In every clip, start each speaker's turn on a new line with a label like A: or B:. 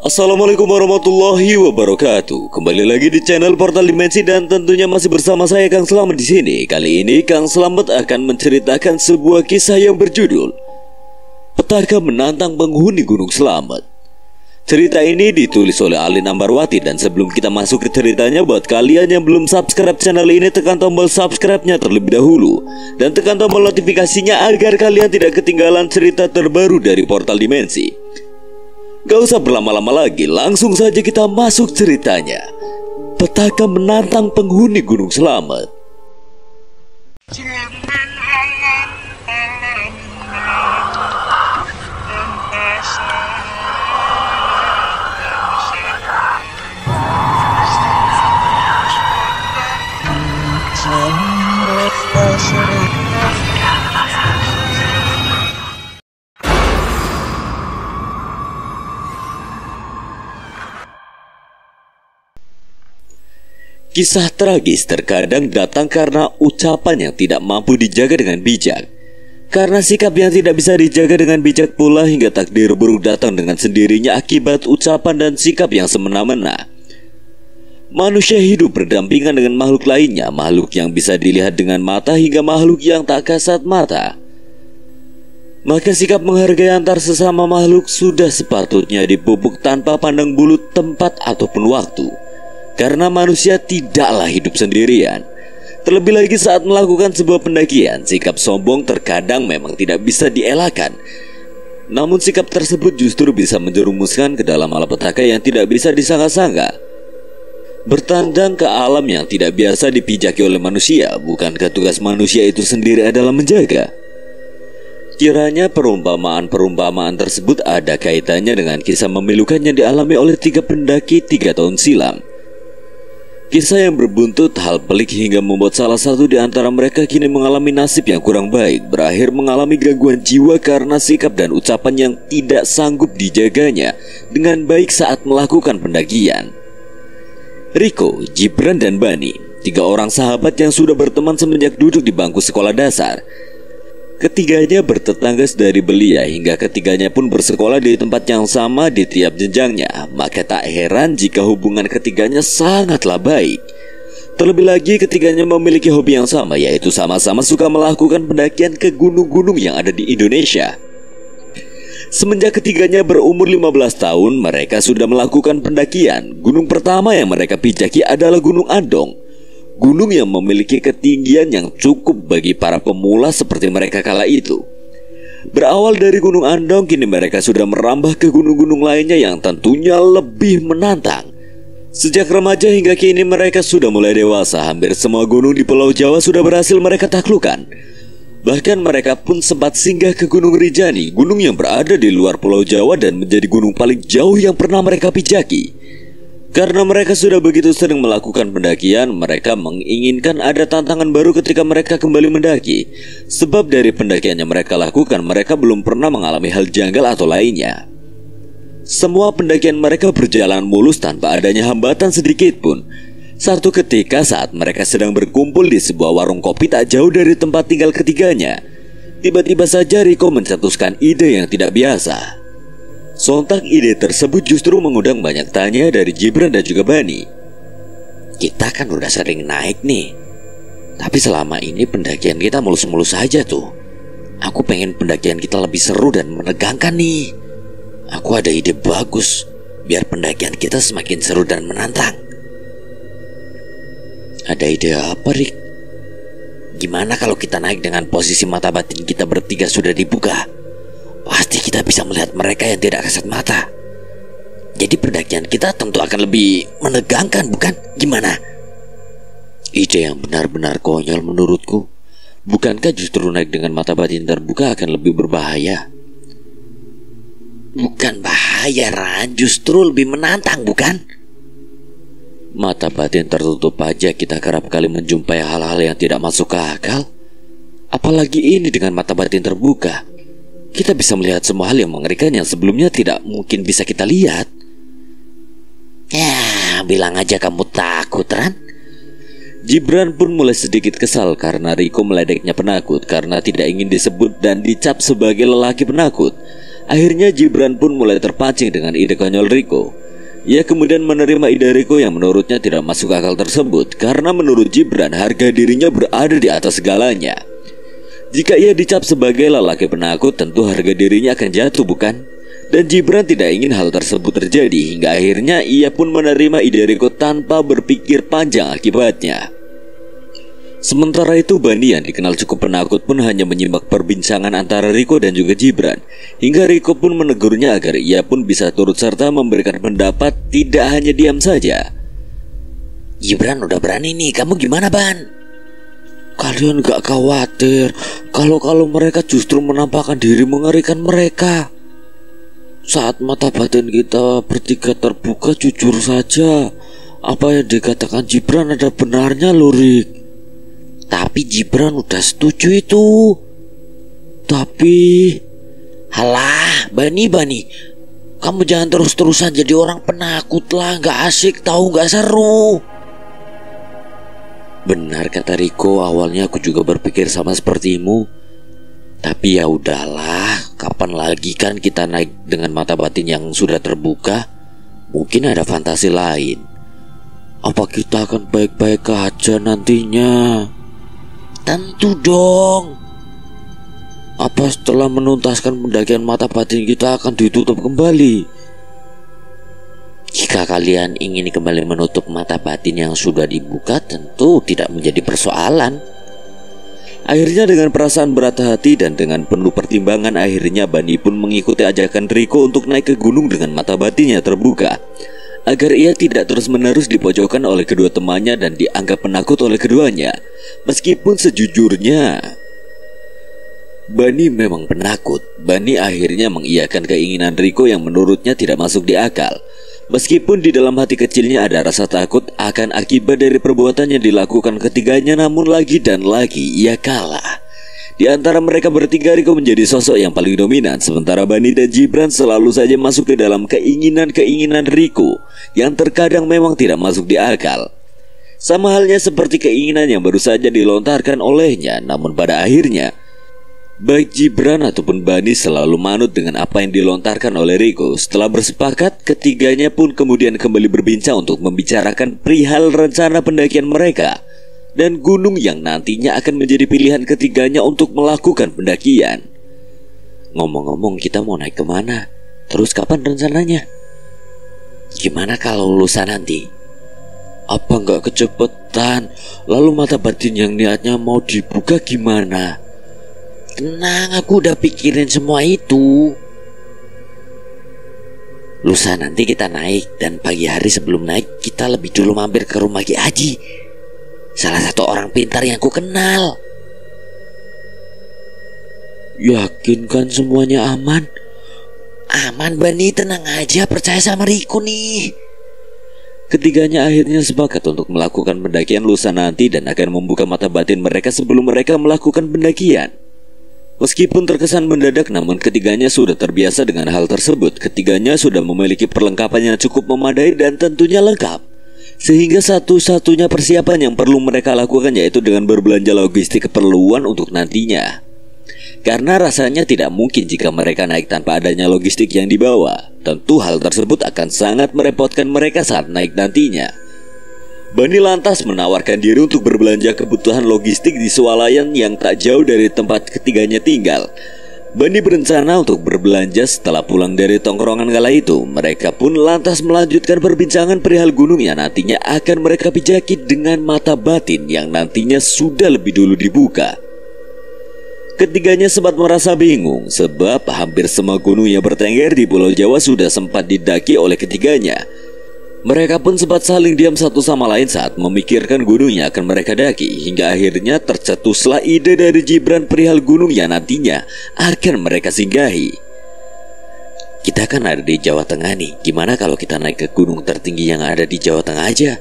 A: Assalamualaikum warahmatullahi wabarakatuh. Kembali lagi di channel Portal Dimensi dan tentunya masih bersama saya Kang Selamat di sini. Kali ini Kang Selamat akan menceritakan sebuah kisah yang berjudul Petaka menantang penghuni Gunung Selamat. Cerita ini ditulis oleh Alin Ambarwati dan sebelum kita masuk ke ceritanya buat kalian yang belum subscribe channel ini tekan tombol subscribe-nya terlebih dahulu dan tekan tombol notifikasinya agar kalian tidak ketinggalan cerita terbaru dari Portal Dimensi. Gak usah berlama-lama lagi, langsung saja kita masuk ceritanya. Petaka menantang penghuni Gunung Selamat. Kisah tragis terkadang datang karena ucapan yang tidak mampu dijaga dengan bijak. Karena sikap yang tidak bisa dijaga dengan bijak pula hingga takdir buruk datang dengan sendirinya akibat ucapan dan sikap yang semena-mena. Manusia hidup berdampingan dengan makhluk lainnya, makhluk yang bisa dilihat dengan mata hingga makhluk yang tak kasat mata. Maka sikap menghargai antar sesama makhluk sudah sepatutnya dipupuk tanpa pandang bulu tempat ataupun waktu. Karena manusia tidaklah hidup sendirian. Terlebih lagi saat melakukan sebuah pendakian, sikap sombong terkadang memang tidak bisa dielakkan. Namun sikap tersebut justru bisa menjerumuskan ke dalam malapetaka yang tidak bisa disangka-sangka. Bertandang ke alam yang tidak biasa dipijaki oleh manusia, bukankah tugas manusia itu sendiri adalah menjaga? Kiranya perumpamaan-perumpamaan tersebut ada kaitannya dengan kisah memilukan yang dialami oleh tiga pendaki tiga tahun silam. Kisah yang berbuntut hal pelik hingga membuat salah satu di antara mereka kini mengalami nasib yang kurang baik, berakhir mengalami gangguan jiwa karena sikap dan ucapan yang tidak sanggup dijaganya dengan baik saat melakukan pendakian. Riko, Jibran, dan Bani, tiga orang sahabat yang sudah berteman semenjak duduk di bangku sekolah dasar, Ketiganya bertetangga dari belia hingga ketiganya pun bersekolah di tempat yang sama di tiap jenjangnya. Maka tak heran jika hubungan ketiganya sangatlah baik. Terlebih lagi ketiganya memiliki hobi yang sama yaitu sama-sama suka melakukan pendakian ke gunung-gunung yang ada di Indonesia. Semenjak ketiganya berumur 15 tahun, mereka sudah melakukan pendakian. Gunung pertama yang mereka pijaki adalah Gunung Andong gunung yang memiliki ketinggian yang cukup bagi para pemula seperti mereka kala itu. Berawal dari Gunung Andong, kini mereka sudah merambah ke gunung-gunung lainnya yang tentunya lebih menantang. Sejak remaja hingga kini mereka sudah mulai dewasa, hampir semua gunung di Pulau Jawa sudah berhasil mereka taklukkan. Bahkan mereka pun sempat singgah ke Gunung Rinjani, gunung yang berada di luar Pulau Jawa dan menjadi gunung paling jauh yang pernah mereka pijaki. Karena mereka sudah begitu sering melakukan pendakian, mereka menginginkan ada tantangan baru ketika mereka kembali mendaki. Sebab dari pendakian yang mereka lakukan, mereka belum pernah mengalami hal janggal atau lainnya. Semua pendakian mereka berjalan mulus tanpa adanya hambatan sedikit pun. Satu ketika saat mereka sedang berkumpul di sebuah warung kopi tak jauh dari tempat tinggal ketiganya, tiba-tiba saja Riko mencetuskan ide yang tidak biasa. Sontak ide tersebut justru mengundang banyak tanya dari Gibran dan juga Bani. Kita kan udah sering naik nih. Tapi selama ini pendakian kita mulus-mulus saja tuh. Aku pengen pendakian kita lebih seru dan menegangkan nih. Aku ada ide bagus biar pendakian kita semakin seru dan menantang. Ada ide apa, Rick? Gimana kalau kita naik dengan posisi mata batin kita bertiga sudah dibuka? Pasti kita bisa melihat mereka yang tidak kasat mata. Jadi pendakian kita tentu akan lebih menegangkan, bukan? Gimana? Ide yang benar-benar konyol menurutku. Bukankah justru naik dengan mata batin terbuka akan lebih berbahaya? Bukan bahaya, Ran. Justru lebih menantang, bukan? Mata batin tertutup aja kita kerap kali menjumpai hal-hal yang tidak masuk akal. Apalagi ini dengan mata batin terbuka kita bisa melihat semua hal yang mengerikan yang sebelumnya tidak mungkin bisa kita lihat. Ya, bilang aja kamu takut, Ran. Gibran pun mulai sedikit kesal karena Riko meledeknya penakut karena tidak ingin disebut dan dicap sebagai lelaki penakut. Akhirnya Jibran pun mulai terpancing dengan ide konyol Riko. Ia kemudian menerima ide Riko yang menurutnya tidak masuk akal tersebut karena menurut Jibran harga dirinya berada di atas segalanya. Jika ia dicap sebagai lelaki penakut tentu harga dirinya akan jatuh bukan? Dan Jibran tidak ingin hal tersebut terjadi hingga akhirnya ia pun menerima ide Riko tanpa berpikir panjang akibatnya. Sementara itu Bani yang dikenal cukup penakut pun hanya menyimak perbincangan antara Riko dan juga Jibran Hingga Riko pun menegurnya agar ia pun bisa turut serta memberikan pendapat tidak hanya diam saja
B: Jibran udah berani nih, kamu gimana Ban?
C: Kalian gak khawatir kalau-kalau mereka justru menampakkan diri mengerikan mereka. Saat mata batin kita bertiga terbuka jujur saja Apa yang dikatakan Jibran ada benarnya Lurik?
B: Tapi Jibran udah setuju itu.
C: Tapi
B: Halah, Bani Bani. Kamu jangan terus-terusan jadi orang penakut lah Gak asik tahu gak seru
C: Benar kata Riko Awalnya aku juga berpikir sama sepertimu Tapi ya udahlah Kapan lagi kan kita naik dengan mata batin yang sudah terbuka Mungkin ada fantasi lain Apa kita akan baik-baik aja nantinya?
B: Tentu dong.
C: Apa setelah menuntaskan pendakian mata batin kita akan ditutup kembali?
B: Jika kalian ingin kembali menutup mata batin yang sudah dibuka tentu tidak menjadi persoalan.
A: Akhirnya dengan perasaan berat hati dan dengan penuh pertimbangan akhirnya Bani pun mengikuti ajakan Riko untuk naik ke gunung dengan mata batinnya terbuka agar ia tidak terus-menerus dipojokkan oleh kedua temannya dan dianggap penakut oleh keduanya. Meskipun sejujurnya Bani memang penakut. Bani akhirnya mengiyakan keinginan Riko yang menurutnya tidak masuk di akal. Meskipun di dalam hati kecilnya ada rasa takut akan akibat dari perbuatan yang dilakukan ketiganya namun lagi dan lagi ia kalah. Di antara mereka bertiga Riko menjadi sosok yang paling dominan Sementara Bani dan Gibran selalu saja masuk ke dalam keinginan-keinginan Riko Yang terkadang memang tidak masuk di akal Sama halnya seperti keinginan yang baru saja dilontarkan olehnya Namun pada akhirnya Baik Gibran ataupun Bani selalu manut dengan apa yang dilontarkan oleh Riko Setelah bersepakat, ketiganya pun kemudian kembali berbincang untuk membicarakan perihal rencana pendakian mereka dan gunung yang nantinya akan menjadi pilihan ketiganya untuk melakukan pendakian. Ngomong-ngomong kita mau naik ke mana? Terus kapan rencananya?
B: Gimana kalau lulusan nanti?
C: Apa nggak kecepetan? Lalu mata batin yang niatnya mau dibuka gimana?
B: Tenang, aku udah pikirin semua itu. Lusa nanti kita naik dan pagi hari sebelum naik kita lebih dulu mampir ke rumah Ki Haji Salah satu orang pintar yang ku kenal.
C: Yakin kan semuanya aman?
B: Aman Bani, tenang aja, percaya sama Riku nih.
A: Ketiganya akhirnya sepakat untuk melakukan pendakian lusa nanti dan akan membuka mata batin mereka sebelum mereka melakukan pendakian. Meskipun terkesan mendadak namun ketiganya sudah terbiasa dengan hal tersebut Ketiganya sudah memiliki perlengkapan yang cukup memadai dan tentunya lengkap sehingga satu-satunya persiapan yang perlu mereka lakukan yaitu dengan berbelanja logistik keperluan untuk nantinya. Karena rasanya tidak mungkin jika mereka naik tanpa adanya logistik yang dibawa. Tentu hal tersebut akan sangat merepotkan mereka saat naik nantinya. Bani lantas menawarkan diri untuk berbelanja kebutuhan logistik di swalayan yang tak jauh dari tempat ketiganya tinggal. Bani berencana untuk berbelanja setelah pulang dari tongkrongan kala itu. Mereka pun lantas melanjutkan perbincangan perihal gunung yang nantinya akan mereka pijaki dengan mata batin yang nantinya sudah lebih dulu dibuka. Ketiganya sempat merasa bingung sebab hampir semua gunung yang bertengger di Pulau Jawa sudah sempat didaki oleh ketiganya. Mereka pun sempat saling diam satu sama lain saat memikirkan gunung yang akan mereka daki Hingga akhirnya tercetuslah ide dari Gibran perihal gunung yang nantinya akan mereka singgahi Kita kan ada di Jawa Tengah nih Gimana kalau kita naik ke gunung tertinggi yang ada di Jawa Tengah aja?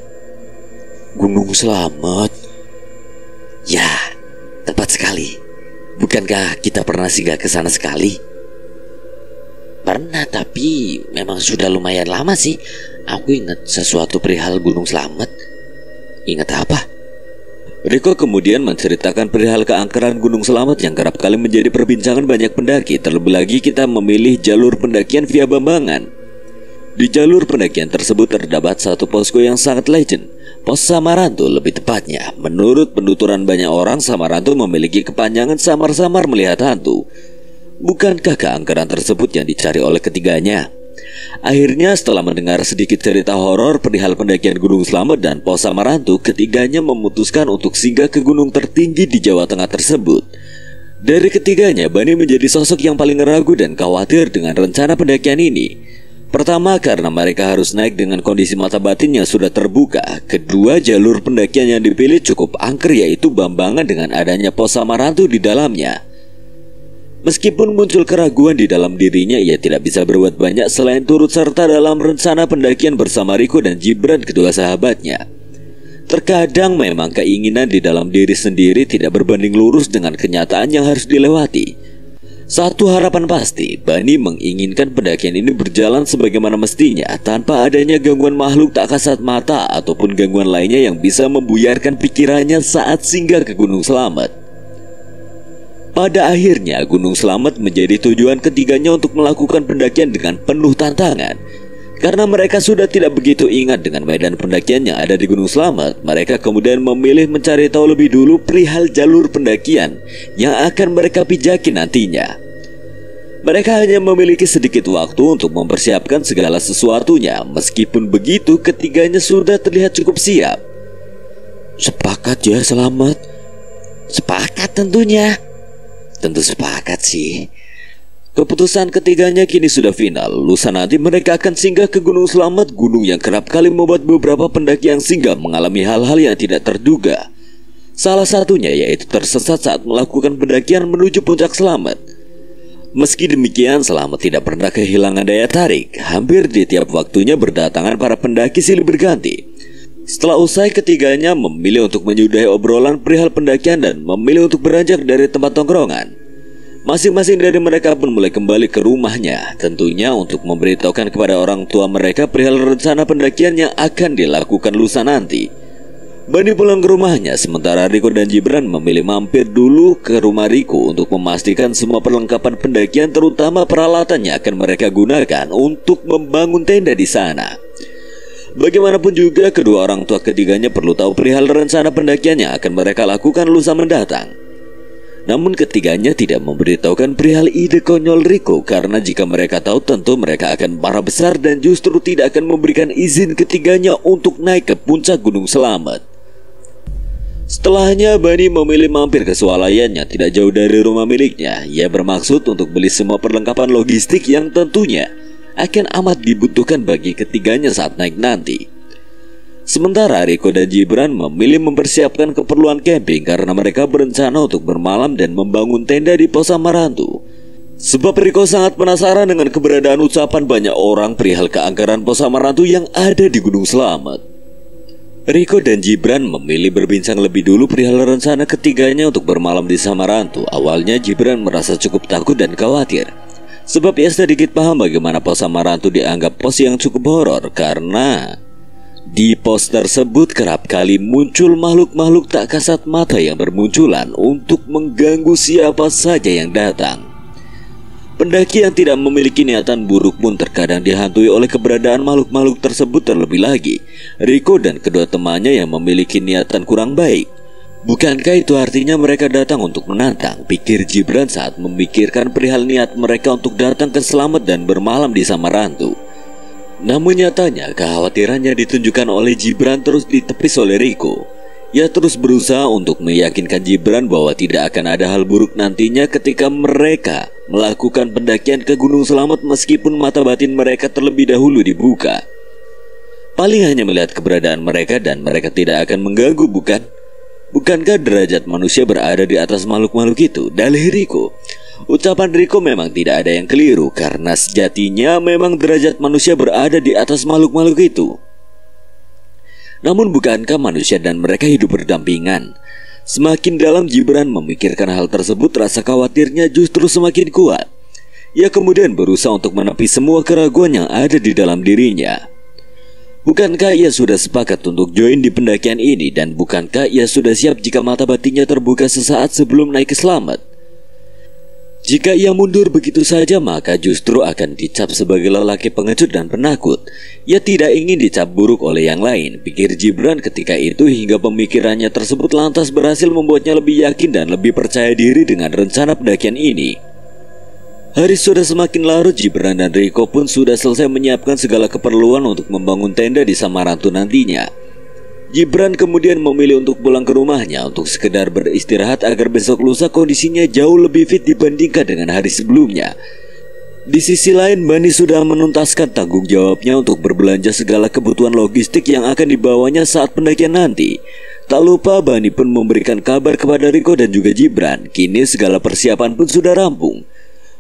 C: Gunung Selamat
B: Ya, tepat sekali Bukankah kita pernah singgah ke sana sekali? Pernah tapi memang sudah lumayan lama sih Aku ingat sesuatu perihal Gunung Selamat.
C: Ingat apa?
A: Riko kemudian menceritakan perihal keangkeran Gunung Selamat yang kerap kali menjadi perbincangan banyak pendaki Terlebih lagi kita memilih jalur pendakian via Bambangan Di jalur pendakian tersebut terdapat satu posko yang sangat legend Pos Samarantu lebih tepatnya Menurut penuturan banyak orang Samarantu memiliki kepanjangan samar-samar melihat hantu Bukankah keangkeran tersebut yang dicari oleh ketiganya? Akhirnya setelah mendengar sedikit cerita horor perihal pendakian Gunung Slamet dan Pos Samarantu, ketiganya memutuskan untuk singgah ke gunung tertinggi di Jawa Tengah tersebut. Dari ketiganya, Bani menjadi sosok yang paling ragu dan khawatir dengan rencana pendakian ini. Pertama, karena mereka harus naik dengan kondisi mata batin yang sudah terbuka. Kedua, jalur pendakian yang dipilih cukup angker yaitu Bambangan dengan adanya pos Samarantu di dalamnya. Meskipun muncul keraguan di dalam dirinya, ia tidak bisa berbuat banyak selain turut serta dalam rencana pendakian bersama Riko dan Gibran kedua sahabatnya. Terkadang memang keinginan di dalam diri sendiri tidak berbanding lurus dengan kenyataan yang harus dilewati. Satu harapan pasti, Bani menginginkan pendakian ini berjalan sebagaimana mestinya tanpa adanya gangguan makhluk tak kasat mata ataupun gangguan lainnya yang bisa membuyarkan pikirannya saat singgah ke Gunung Selamat. Pada akhirnya Gunung Selamat menjadi tujuan ketiganya untuk melakukan pendakian dengan penuh tantangan. Karena mereka sudah tidak begitu ingat dengan medan pendakian yang ada di Gunung Selamat, mereka kemudian memilih mencari tahu lebih dulu perihal jalur pendakian yang akan mereka pijaki nantinya. Mereka hanya memiliki sedikit waktu untuk mempersiapkan segala sesuatunya, meskipun begitu ketiganya sudah terlihat cukup siap.
B: Sepakat ya selamat.
C: Sepakat tentunya. Tentu sepakat sih.
A: Keputusan ketiganya kini sudah final. Lusa nanti mereka akan singgah ke Gunung Selamat, gunung yang kerap kali membuat beberapa pendaki yang singgah mengalami hal-hal yang tidak terduga. Salah satunya yaitu tersesat saat melakukan pendakian menuju puncak Selamat. Meski demikian, Selamat tidak pernah kehilangan daya tarik. Hampir di tiap waktunya berdatangan para pendaki silih berganti. Setelah usai ketiganya memilih untuk menyudahi obrolan perihal pendakian dan memilih untuk beranjak dari tempat tongkrongan. Masing-masing dari mereka pun mulai kembali ke rumahnya, tentunya untuk memberitahukan kepada orang tua mereka perihal rencana pendakian yang akan dilakukan lusa nanti. Bani pulang ke rumahnya, sementara Riko dan Gibran memilih mampir dulu ke rumah Riko untuk memastikan semua perlengkapan pendakian terutama peralatan yang akan mereka gunakan untuk membangun tenda di sana. Bagaimanapun juga kedua orang tua ketiganya perlu tahu perihal rencana pendakian yang akan mereka lakukan lusa mendatang. Namun ketiganya tidak memberitahukan perihal ide konyol Riko karena jika mereka tahu tentu mereka akan marah besar dan justru tidak akan memberikan izin ketiganya untuk naik ke puncak Gunung Selamat. Setelahnya Bani memilih mampir ke swalayan yang tidak jauh dari rumah miliknya. Ia bermaksud untuk beli semua perlengkapan logistik yang tentunya akan amat dibutuhkan bagi ketiganya saat naik nanti. Sementara Riko dan Gibran memilih mempersiapkan keperluan camping karena mereka berencana untuk bermalam dan membangun tenda di pos Samarantu. Sebab Riko sangat penasaran dengan keberadaan ucapan banyak orang perihal keanggaran pos Samarantu yang ada di Gunung Selamat. Riko dan Gibran memilih berbincang lebih dulu perihal rencana ketiganya untuk bermalam di Samarantu. Awalnya Gibran merasa cukup takut dan khawatir Sebab ia sedikit paham bagaimana pos Samarantu dianggap pos yang cukup horor karena di pos tersebut kerap kali muncul makhluk-makhluk tak kasat mata yang bermunculan untuk mengganggu siapa saja yang datang. Pendaki yang tidak memiliki niatan buruk pun terkadang dihantui oleh keberadaan makhluk-makhluk tersebut terlebih lagi. Riko dan kedua temannya yang memiliki niatan kurang baik Bukankah itu artinya mereka datang untuk menantang? Pikir Gibran saat memikirkan perihal niat mereka untuk datang ke Selamat dan bermalam di Samarantu. Namun nyatanya kekhawatirannya ditunjukkan oleh Gibran terus ditepis oleh Riko. Ia terus berusaha untuk meyakinkan Gibran bahwa tidak akan ada hal buruk nantinya ketika mereka melakukan pendakian ke Gunung Selamat meskipun mata batin mereka terlebih dahulu dibuka. Paling hanya melihat keberadaan mereka dan mereka tidak akan mengganggu bukan? Bukankah derajat manusia berada di atas makhluk-makhluk itu? Dalih Riko. Ucapan Riko memang tidak ada yang keliru karena sejatinya memang derajat manusia berada di atas makhluk-makhluk itu. Namun bukankah manusia dan mereka hidup berdampingan? Semakin dalam Gibran memikirkan hal tersebut rasa khawatirnya justru semakin kuat. Ia kemudian berusaha untuk menepi semua keraguan yang ada di dalam dirinya. Bukankah ia sudah sepakat untuk join di pendakian ini dan bukankah ia sudah siap jika mata batinnya terbuka sesaat sebelum naik ke selamat? Jika ia mundur begitu saja maka justru akan dicap sebagai lelaki pengecut dan penakut. Ia tidak ingin dicap buruk oleh yang lain, pikir Gibran ketika itu hingga pemikirannya tersebut lantas berhasil membuatnya lebih yakin dan lebih percaya diri dengan rencana pendakian ini. Hari sudah semakin larut, Gibran dan Riko pun sudah selesai menyiapkan segala keperluan untuk membangun tenda di Samarantu nantinya. Gibran kemudian memilih untuk pulang ke rumahnya untuk sekedar beristirahat agar besok lusa kondisinya jauh lebih fit dibandingkan dengan hari sebelumnya. Di sisi lain, Bani sudah menuntaskan tanggung jawabnya untuk berbelanja segala kebutuhan logistik yang akan dibawanya saat pendakian nanti. Tak lupa Bani pun memberikan kabar kepada Riko dan juga Gibran. Kini segala persiapan pun sudah rampung.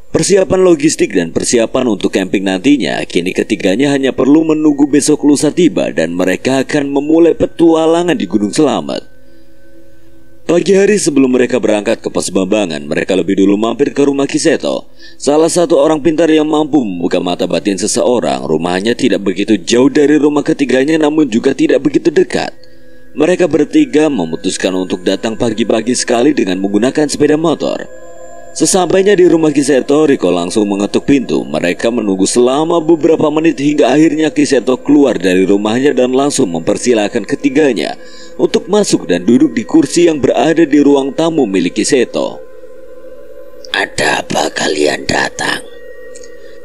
A: Persiapan logistik dan persiapan untuk camping nantinya, kini ketiganya hanya perlu menunggu besok lusa tiba dan mereka akan memulai petualangan di Gunung Selamat. Pagi hari sebelum mereka berangkat ke pos Bambangan, mereka lebih dulu mampir ke rumah Kiseto. Salah satu orang pintar yang mampu membuka mata batin seseorang, rumahnya tidak begitu jauh dari rumah ketiganya namun juga tidak begitu dekat. Mereka bertiga memutuskan untuk datang pagi-pagi sekali dengan menggunakan sepeda motor. Sesampainya di rumah Kiseto, Riko langsung mengetuk pintu. Mereka menunggu selama beberapa menit hingga akhirnya Kiseto keluar dari rumahnya dan langsung mempersilahkan ketiganya untuk masuk dan duduk di kursi yang berada di ruang tamu milik Kiseto.
B: Ada apa kalian datang?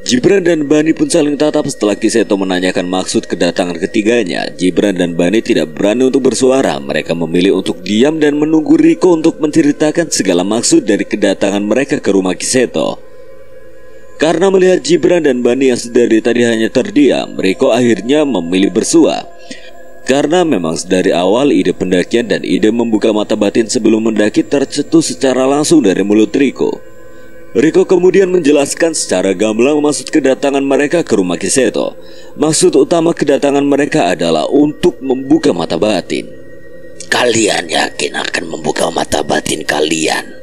A: Jibran dan Bani pun saling tatap setelah Kiseto menanyakan maksud kedatangan ketiganya. Jibran dan Bani tidak berani untuk bersuara. Mereka memilih untuk diam dan menunggu Riko untuk menceritakan segala maksud dari kedatangan mereka ke rumah Kiseto. Karena melihat Jibran dan Bani yang sedari tadi hanya terdiam, Riko akhirnya memilih bersua. Karena memang dari awal ide pendakian dan ide membuka mata batin sebelum mendaki tercetus secara langsung dari mulut Riko. Riko kemudian menjelaskan secara gamblang maksud kedatangan mereka ke rumah Kiseto. Maksud utama kedatangan mereka adalah untuk membuka mata batin.
B: Kalian yakin akan membuka mata batin kalian?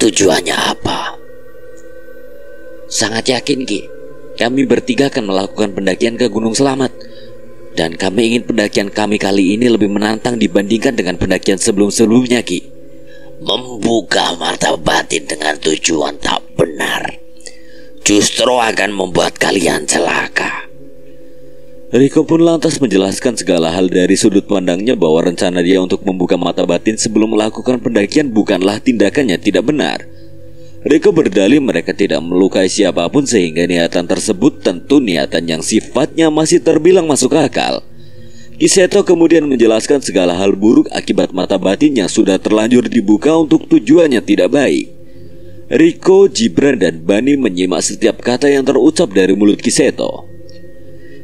B: Tujuannya apa?
C: Sangat yakin Ki. Kami bertiga akan melakukan pendakian ke Gunung Selamat. Dan kami ingin pendakian kami kali ini lebih menantang dibandingkan dengan pendakian sebelum-sebelumnya Ki
B: membuka mata batin dengan tujuan tak benar justru akan membuat kalian celaka.
A: Riko pun lantas menjelaskan segala hal dari sudut pandangnya bahwa rencana dia untuk membuka mata batin sebelum melakukan pendakian bukanlah tindakannya tidak benar. Riko berdalih mereka tidak melukai siapa pun sehingga niatan tersebut tentu niatan yang sifatnya masih terbilang masuk akal. Kiseto kemudian menjelaskan segala hal buruk akibat mata batin yang sudah terlanjur dibuka untuk tujuannya tidak baik. Riko, Jibran, dan Bani menyimak setiap kata yang terucap dari mulut Kiseto.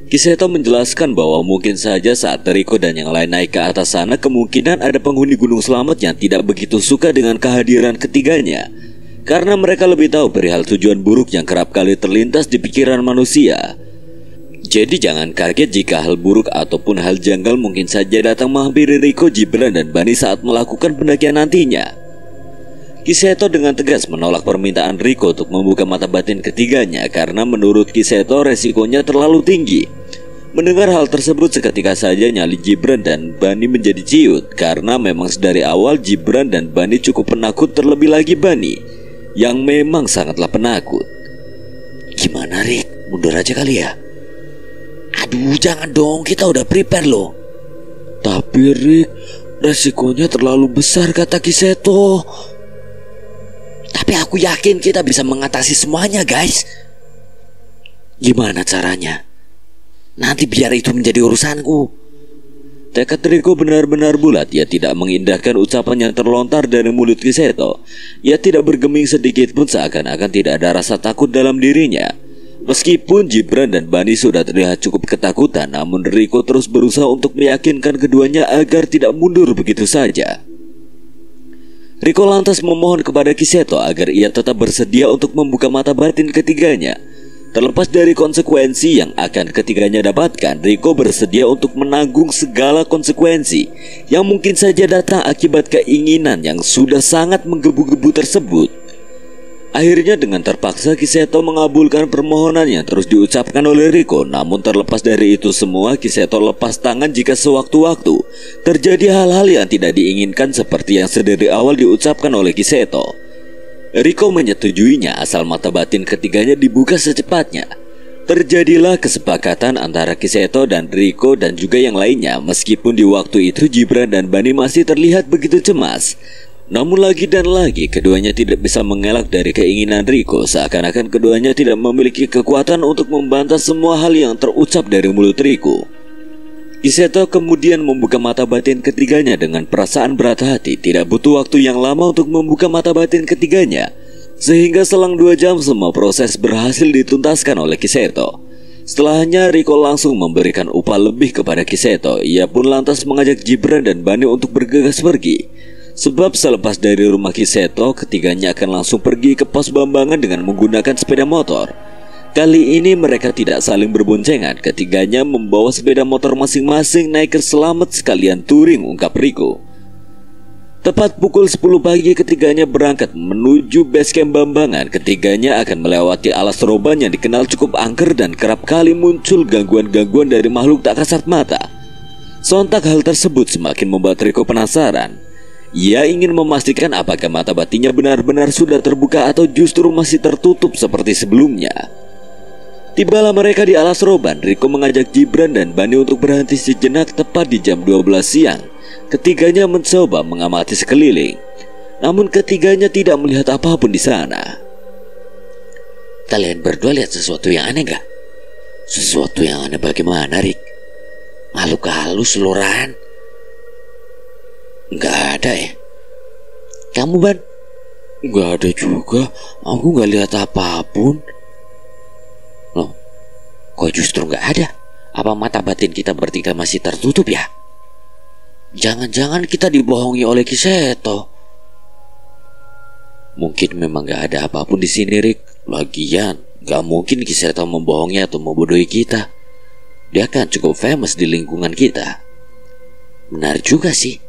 A: Kiseto menjelaskan bahwa mungkin saja saat Riko dan yang lain naik ke atas sana kemungkinan ada penghuni Gunung Selamat yang tidak begitu suka dengan kehadiran ketiganya karena mereka lebih tahu perihal tujuan buruk yang kerap kali terlintas di pikiran manusia. Jadi jangan kaget jika hal buruk ataupun hal janggal mungkin saja datang menghampiri Riko, Jibran, dan Bani saat melakukan pendakian nantinya. Kiseto dengan tegas menolak permintaan Riko untuk membuka mata batin ketiganya karena menurut Kiseto resikonya terlalu tinggi. Mendengar hal tersebut seketika saja nyali Jibran dan Bani menjadi ciut karena memang dari awal Jibran dan Bani cukup penakut terlebih lagi Bani yang memang sangatlah penakut.
B: Gimana Rik? Mundur aja kali ya? Aduh jangan dong. Kita udah prepare loh.
A: Tapi Rick Resikonya terlalu besar kata Kiseto.
B: Tapi aku yakin kita bisa mengatasi semuanya guys.
C: Gimana caranya?
B: Nanti biar itu menjadi urusanku.
A: Tekad Riko benar-benar bulat. Ia tidak mengindahkan ucapan yang terlontar dari mulut Kiseto. Ia tidak bergeming sedikit pun seakan-akan tidak ada rasa takut dalam dirinya Meskipun Gibran dan Bani sudah terlihat cukup ketakutan, namun Riko terus berusaha untuk meyakinkan keduanya agar tidak mundur begitu saja. Riko lantas memohon kepada Kiseto agar ia tetap bersedia untuk membuka mata batin ketiganya. Terlepas dari konsekuensi yang akan ketiganya dapatkan, Riko bersedia untuk menanggung segala konsekuensi yang mungkin saja datang akibat keinginan yang sudah sangat menggebu-gebu tersebut. Akhirnya dengan terpaksa Kiseto mengabulkan permohonan yang terus diucapkan oleh Riko Namun terlepas dari itu semua Kiseto lepas tangan jika sewaktu-waktu Terjadi hal-hal yang tidak diinginkan seperti yang sedari awal diucapkan oleh Kiseto. Riko menyetujuinya asal mata batin ketiganya dibuka secepatnya. Terjadilah kesepakatan antara Kiseto dan Riko dan juga yang lainnya. Meskipun di waktu itu Jibran dan Bani masih terlihat begitu cemas namun lagi dan lagi keduanya tidak bisa mengelak dari keinginan Riko Seakan-akan keduanya tidak memiliki kekuatan untuk membantah semua hal yang terucap dari mulut Riko Kiseto kemudian membuka mata batin ketiganya dengan perasaan berat hati. Tidak butuh waktu yang lama untuk membuka mata batin ketiganya Sehingga selang dua jam semua proses berhasil dituntaskan oleh Kiseto. Setelahnya Riko langsung memberikan upah lebih kepada Kiseto. Ia pun lantas mengajak Jibran dan Bani untuk bergegas pergi Sebab selepas dari rumah Kiseto, ketiganya akan langsung pergi ke pos Bambangan dengan menggunakan sepeda motor. Kali ini mereka tidak saling berboncengan, ketiganya membawa sepeda motor masing-masing naik ke selamat sekalian touring, ungkap Riko. Tepat pukul 10 pagi ketiganya berangkat menuju base camp Bambangan. Ketiganya akan melewati alas roban yang dikenal cukup angker dan kerap kali muncul gangguan-gangguan dari makhluk tak kasat mata. Sontak hal tersebut semakin membuat Riko penasaran. Ia ingin memastikan apakah mata batinnya benar-benar sudah terbuka atau justru masih tertutup seperti sebelumnya. Tibalah mereka di alas roban, Riko mengajak Gibran dan Bani untuk berhenti sejenak tepat di jam 12 siang. Ketiganya mencoba mengamati sekeliling, namun ketiganya tidak melihat apa pun di sana.
B: Kalian berdua lihat sesuatu yang aneh gak?
C: Sesuatu yang aneh bagaimana, Rik?
B: Makhluk halus lurahan
C: Nggak ada ya?
B: Kamu Ban?
C: Nggak ada juga. Aku nggak lihat apa pun.
B: Loh, kok justru nggak ada? Apa mata batin kita bertiga masih tertutup ya? Jangan-jangan kita dibohongi oleh Kiseto.
C: Mungkin memang nggak ada apa pun di sini, Rick. Lagian, nggak mungkin Kiseto membohongi atau membodohi kita. Dia kan cukup famous di lingkungan kita.
B: Benar juga sih.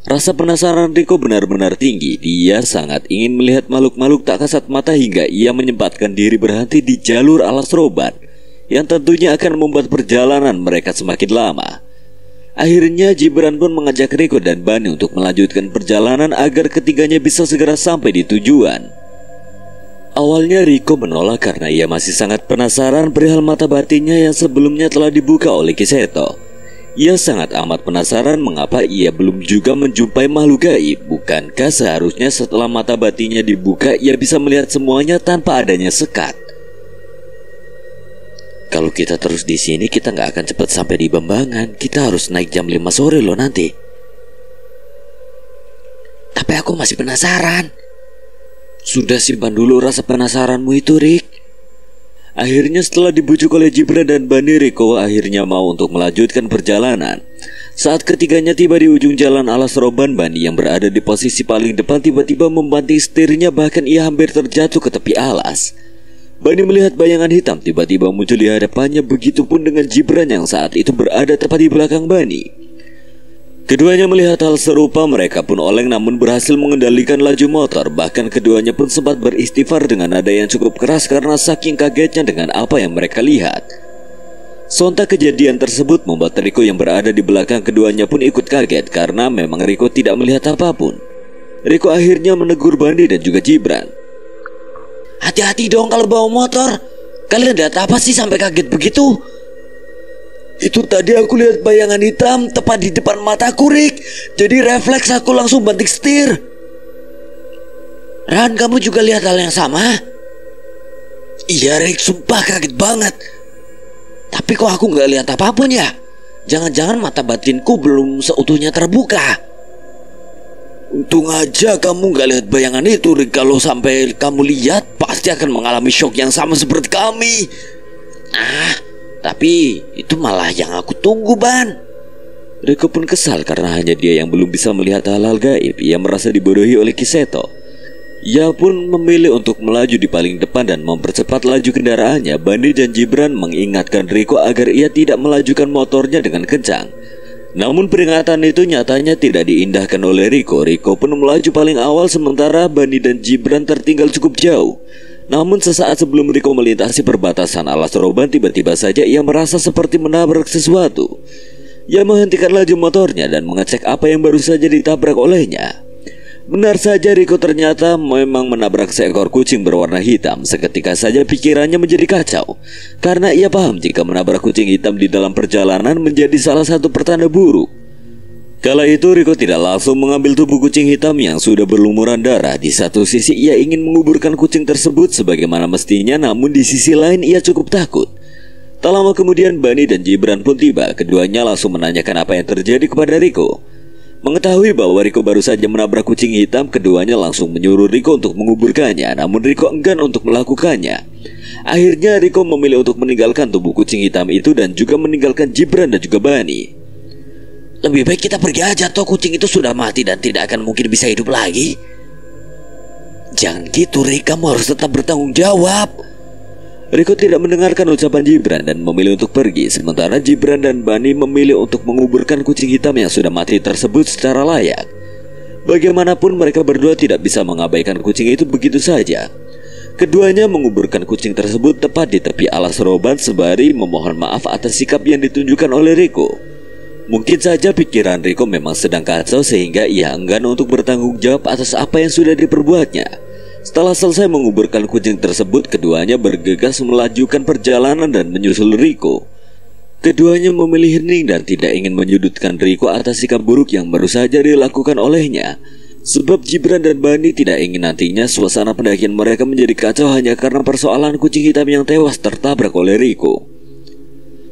A: Rasa penasaran Riko benar-benar tinggi. Dia sangat ingin melihat makhluk-makhluk tak kasat mata hingga ia menyempatkan diri berhenti di jalur alas roban yang tentunya akan membuat perjalanan mereka semakin lama. Akhirnya Jibran pun mengajak Riko dan Bani untuk melanjutkan perjalanan agar ketiganya bisa segera sampai di tujuan. Awalnya Riko menolak karena ia masih sangat penasaran perihal mata batinnya yang sebelumnya telah dibuka oleh Kiseto. Ia sangat amat penasaran mengapa ia belum juga menjumpai makhluk gaib. Bukankah seharusnya setelah mata batinnya dibuka ia bisa melihat semuanya tanpa adanya sekat?
C: Kalau kita terus di sini kita nggak akan cepat sampai di Bambangan. Kita harus naik jam 5 sore loh nanti.
B: Tapi aku masih penasaran.
C: Sudah simpan dulu rasa penasaranmu itu, Rick.
A: Akhirnya setelah dibujuk oleh Jibra dan Bani Riko akhirnya mau untuk melanjutkan perjalanan. Saat ketiganya tiba di ujung jalan alas roban Bani yang berada di posisi paling depan tiba-tiba membanting setirnya bahkan ia hampir terjatuh ke tepi alas. Bani melihat bayangan hitam tiba-tiba muncul di hadapannya begitupun dengan Jibran yang saat itu berada tepat di belakang Bani. Keduanya melihat hal serupa, mereka pun oleng namun berhasil mengendalikan laju motor. Bahkan keduanya pun sempat beristighfar dengan nada yang cukup keras karena saking kagetnya dengan apa yang mereka lihat. Sontak kejadian tersebut membuat Riko yang berada di belakang keduanya pun ikut kaget karena memang Riko tidak melihat apa pun. Riko akhirnya menegur Bandi dan juga Jibran.
B: Hati-hati dong kalau bawa motor. Kalian lihat apa sih sampai kaget begitu?
D: Itu tadi aku lihat bayangan hitam tepat di depan mataku, Rick. Jadi refleks aku langsung banting setir.
B: Ran, kamu juga lihat hal yang sama?
D: Iya, Rick. Sumpah kaget banget.
B: Tapi kok aku nggak lihat apa pun ya? Jangan-jangan mata batinku belum seutuhnya terbuka.
D: Untung aja kamu nggak lihat bayangan itu, Rick. Kalau sampai kamu lihat, pasti akan mengalami shock yang sama seperti kami.
B: Ah, tapi itu malah yang aku tunggu Ban
A: Riko pun kesal karena hanya dia yang belum bisa melihat hal-hal gaib Ia merasa dibodohi oleh Kiseto ia pun memilih untuk melaju di paling depan dan mempercepat laju kendaraannya. Bandi dan Jibran mengingatkan Riko agar ia tidak melajukan motornya dengan kencang. Namun peringatan itu nyatanya tidak diindahkan oleh Riko. Riko pun melaju paling awal sementara Bani dan Gibran tertinggal cukup jauh. Namun sesaat sebelum Riko melintasi perbatasan alas roban tiba-tiba saja ia merasa seperti menabrak sesuatu. Ia menghentikan laju motornya dan mengecek apa yang baru saja ditabrak olehnya. Benar saja Riko ternyata memang menabrak seekor kucing berwarna hitam Seketika saja pikirannya menjadi kacau Karena ia paham jika menabrak kucing hitam di dalam perjalanan menjadi salah satu pertanda buruk Kala itu Riko tidak langsung mengambil tubuh kucing hitam yang sudah berlumuran darah. Di satu sisi ia ingin menguburkan kucing tersebut sebagaimana mestinya Namun di sisi lain ia cukup takut. Tak lama kemudian Bani dan Gibran pun tiba. Keduanya langsung menanyakan apa yang terjadi kepada Riko Mengetahui bahwa Riko baru saja menabrak kucing hitam, keduanya langsung menyuruh Riko untuk menguburkannya, namun Riko enggan untuk melakukannya. Akhirnya Riko memilih untuk meninggalkan tubuh kucing hitam itu dan juga meninggalkan Jibran dan juga Bani.
B: Lebih baik kita pergi aja, toh kucing itu sudah mati dan tidak akan mungkin bisa hidup lagi.
D: Jangan gitu, Rik. Kamu harus tetap bertanggung jawab.
A: Riko tidak mendengarkan ucapan Jibran dan memilih untuk pergi Sementara Jibran dan Bani memilih untuk menguburkan kucing hitam yang sudah mati tersebut secara layak Bagaimanapun mereka berdua tidak bisa mengabaikan kucing itu begitu saja Keduanya menguburkan kucing tersebut tepat di tepi alas roban sembari memohon maaf atas sikap yang ditunjukkan oleh Riko Mungkin saja pikiran Riko memang sedang kacau sehingga ia enggan untuk bertanggung jawab atas apa yang sudah diperbuatnya setelah selesai menguburkan kucing tersebut, keduanya bergegas melajukan perjalanan dan menyusul Riko. Keduanya memilih hening dan tidak ingin menyudutkan Riko atas sikap buruk yang baru saja dilakukan olehnya. Sebab Gibran dan Bani tidak ingin nantinya suasana pendakian mereka menjadi kacau hanya karena persoalan kucing hitam yang tewas tertabrak oleh Riko.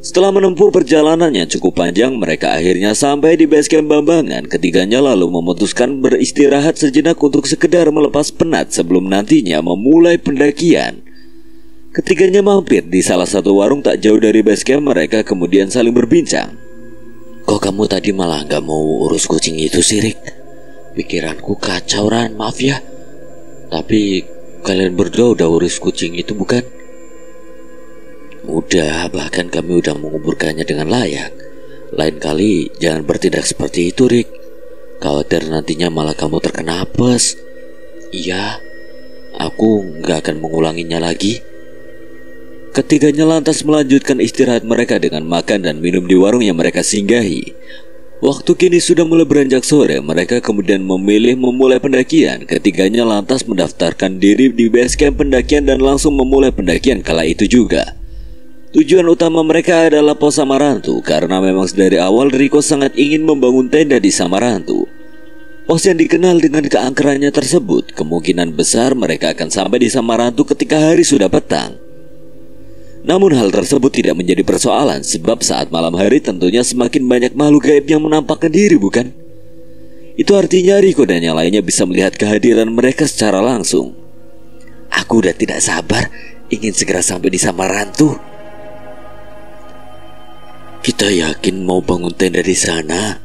A: Setelah menempuh perjalanan yang cukup panjang, mereka akhirnya sampai di base camp Bambangan. Ketiganya lalu memutuskan beristirahat sejenak untuk sekedar melepas penat sebelum nantinya memulai pendakian. Ketiganya mampir di salah satu warung tak jauh dari base camp mereka kemudian saling berbincang.
B: Kok kamu tadi malah gak mau urus kucing itu sih Rick? Pikiranku kacau Ran, maaf ya. Tapi kalian berdua udah urus kucing itu bukan?
C: Udah, bahkan kami udah menguburkannya dengan layak. Lain kali jangan bertindak seperti itu, Rick. Khawatir nantinya malah kamu terkena apes.
B: Iya, aku nggak akan mengulanginya lagi.
A: Ketiganya lantas melanjutkan istirahat mereka dengan makan dan minum di warung yang mereka singgahi. Waktu kini sudah mulai beranjak sore, mereka kemudian memilih memulai pendakian. Ketiganya lantas mendaftarkan diri di base camp pendakian dan langsung memulai pendakian kala itu juga. Tujuan utama mereka adalah pos Samarantu karena memang dari awal Riko sangat ingin membangun tenda di Samarantu. Pos yang dikenal dengan keangkerannya tersebut, kemungkinan besar mereka akan sampai di Samarantu ketika hari sudah petang. Namun hal tersebut tidak menjadi persoalan sebab saat malam hari tentunya semakin banyak makhluk gaib yang menampakkan diri bukan? Itu artinya Riko dan yang lainnya bisa melihat kehadiran mereka secara langsung.
B: Aku udah tidak sabar ingin segera sampai di Samarantu.
C: Kita yakin mau bangun tenda di sana?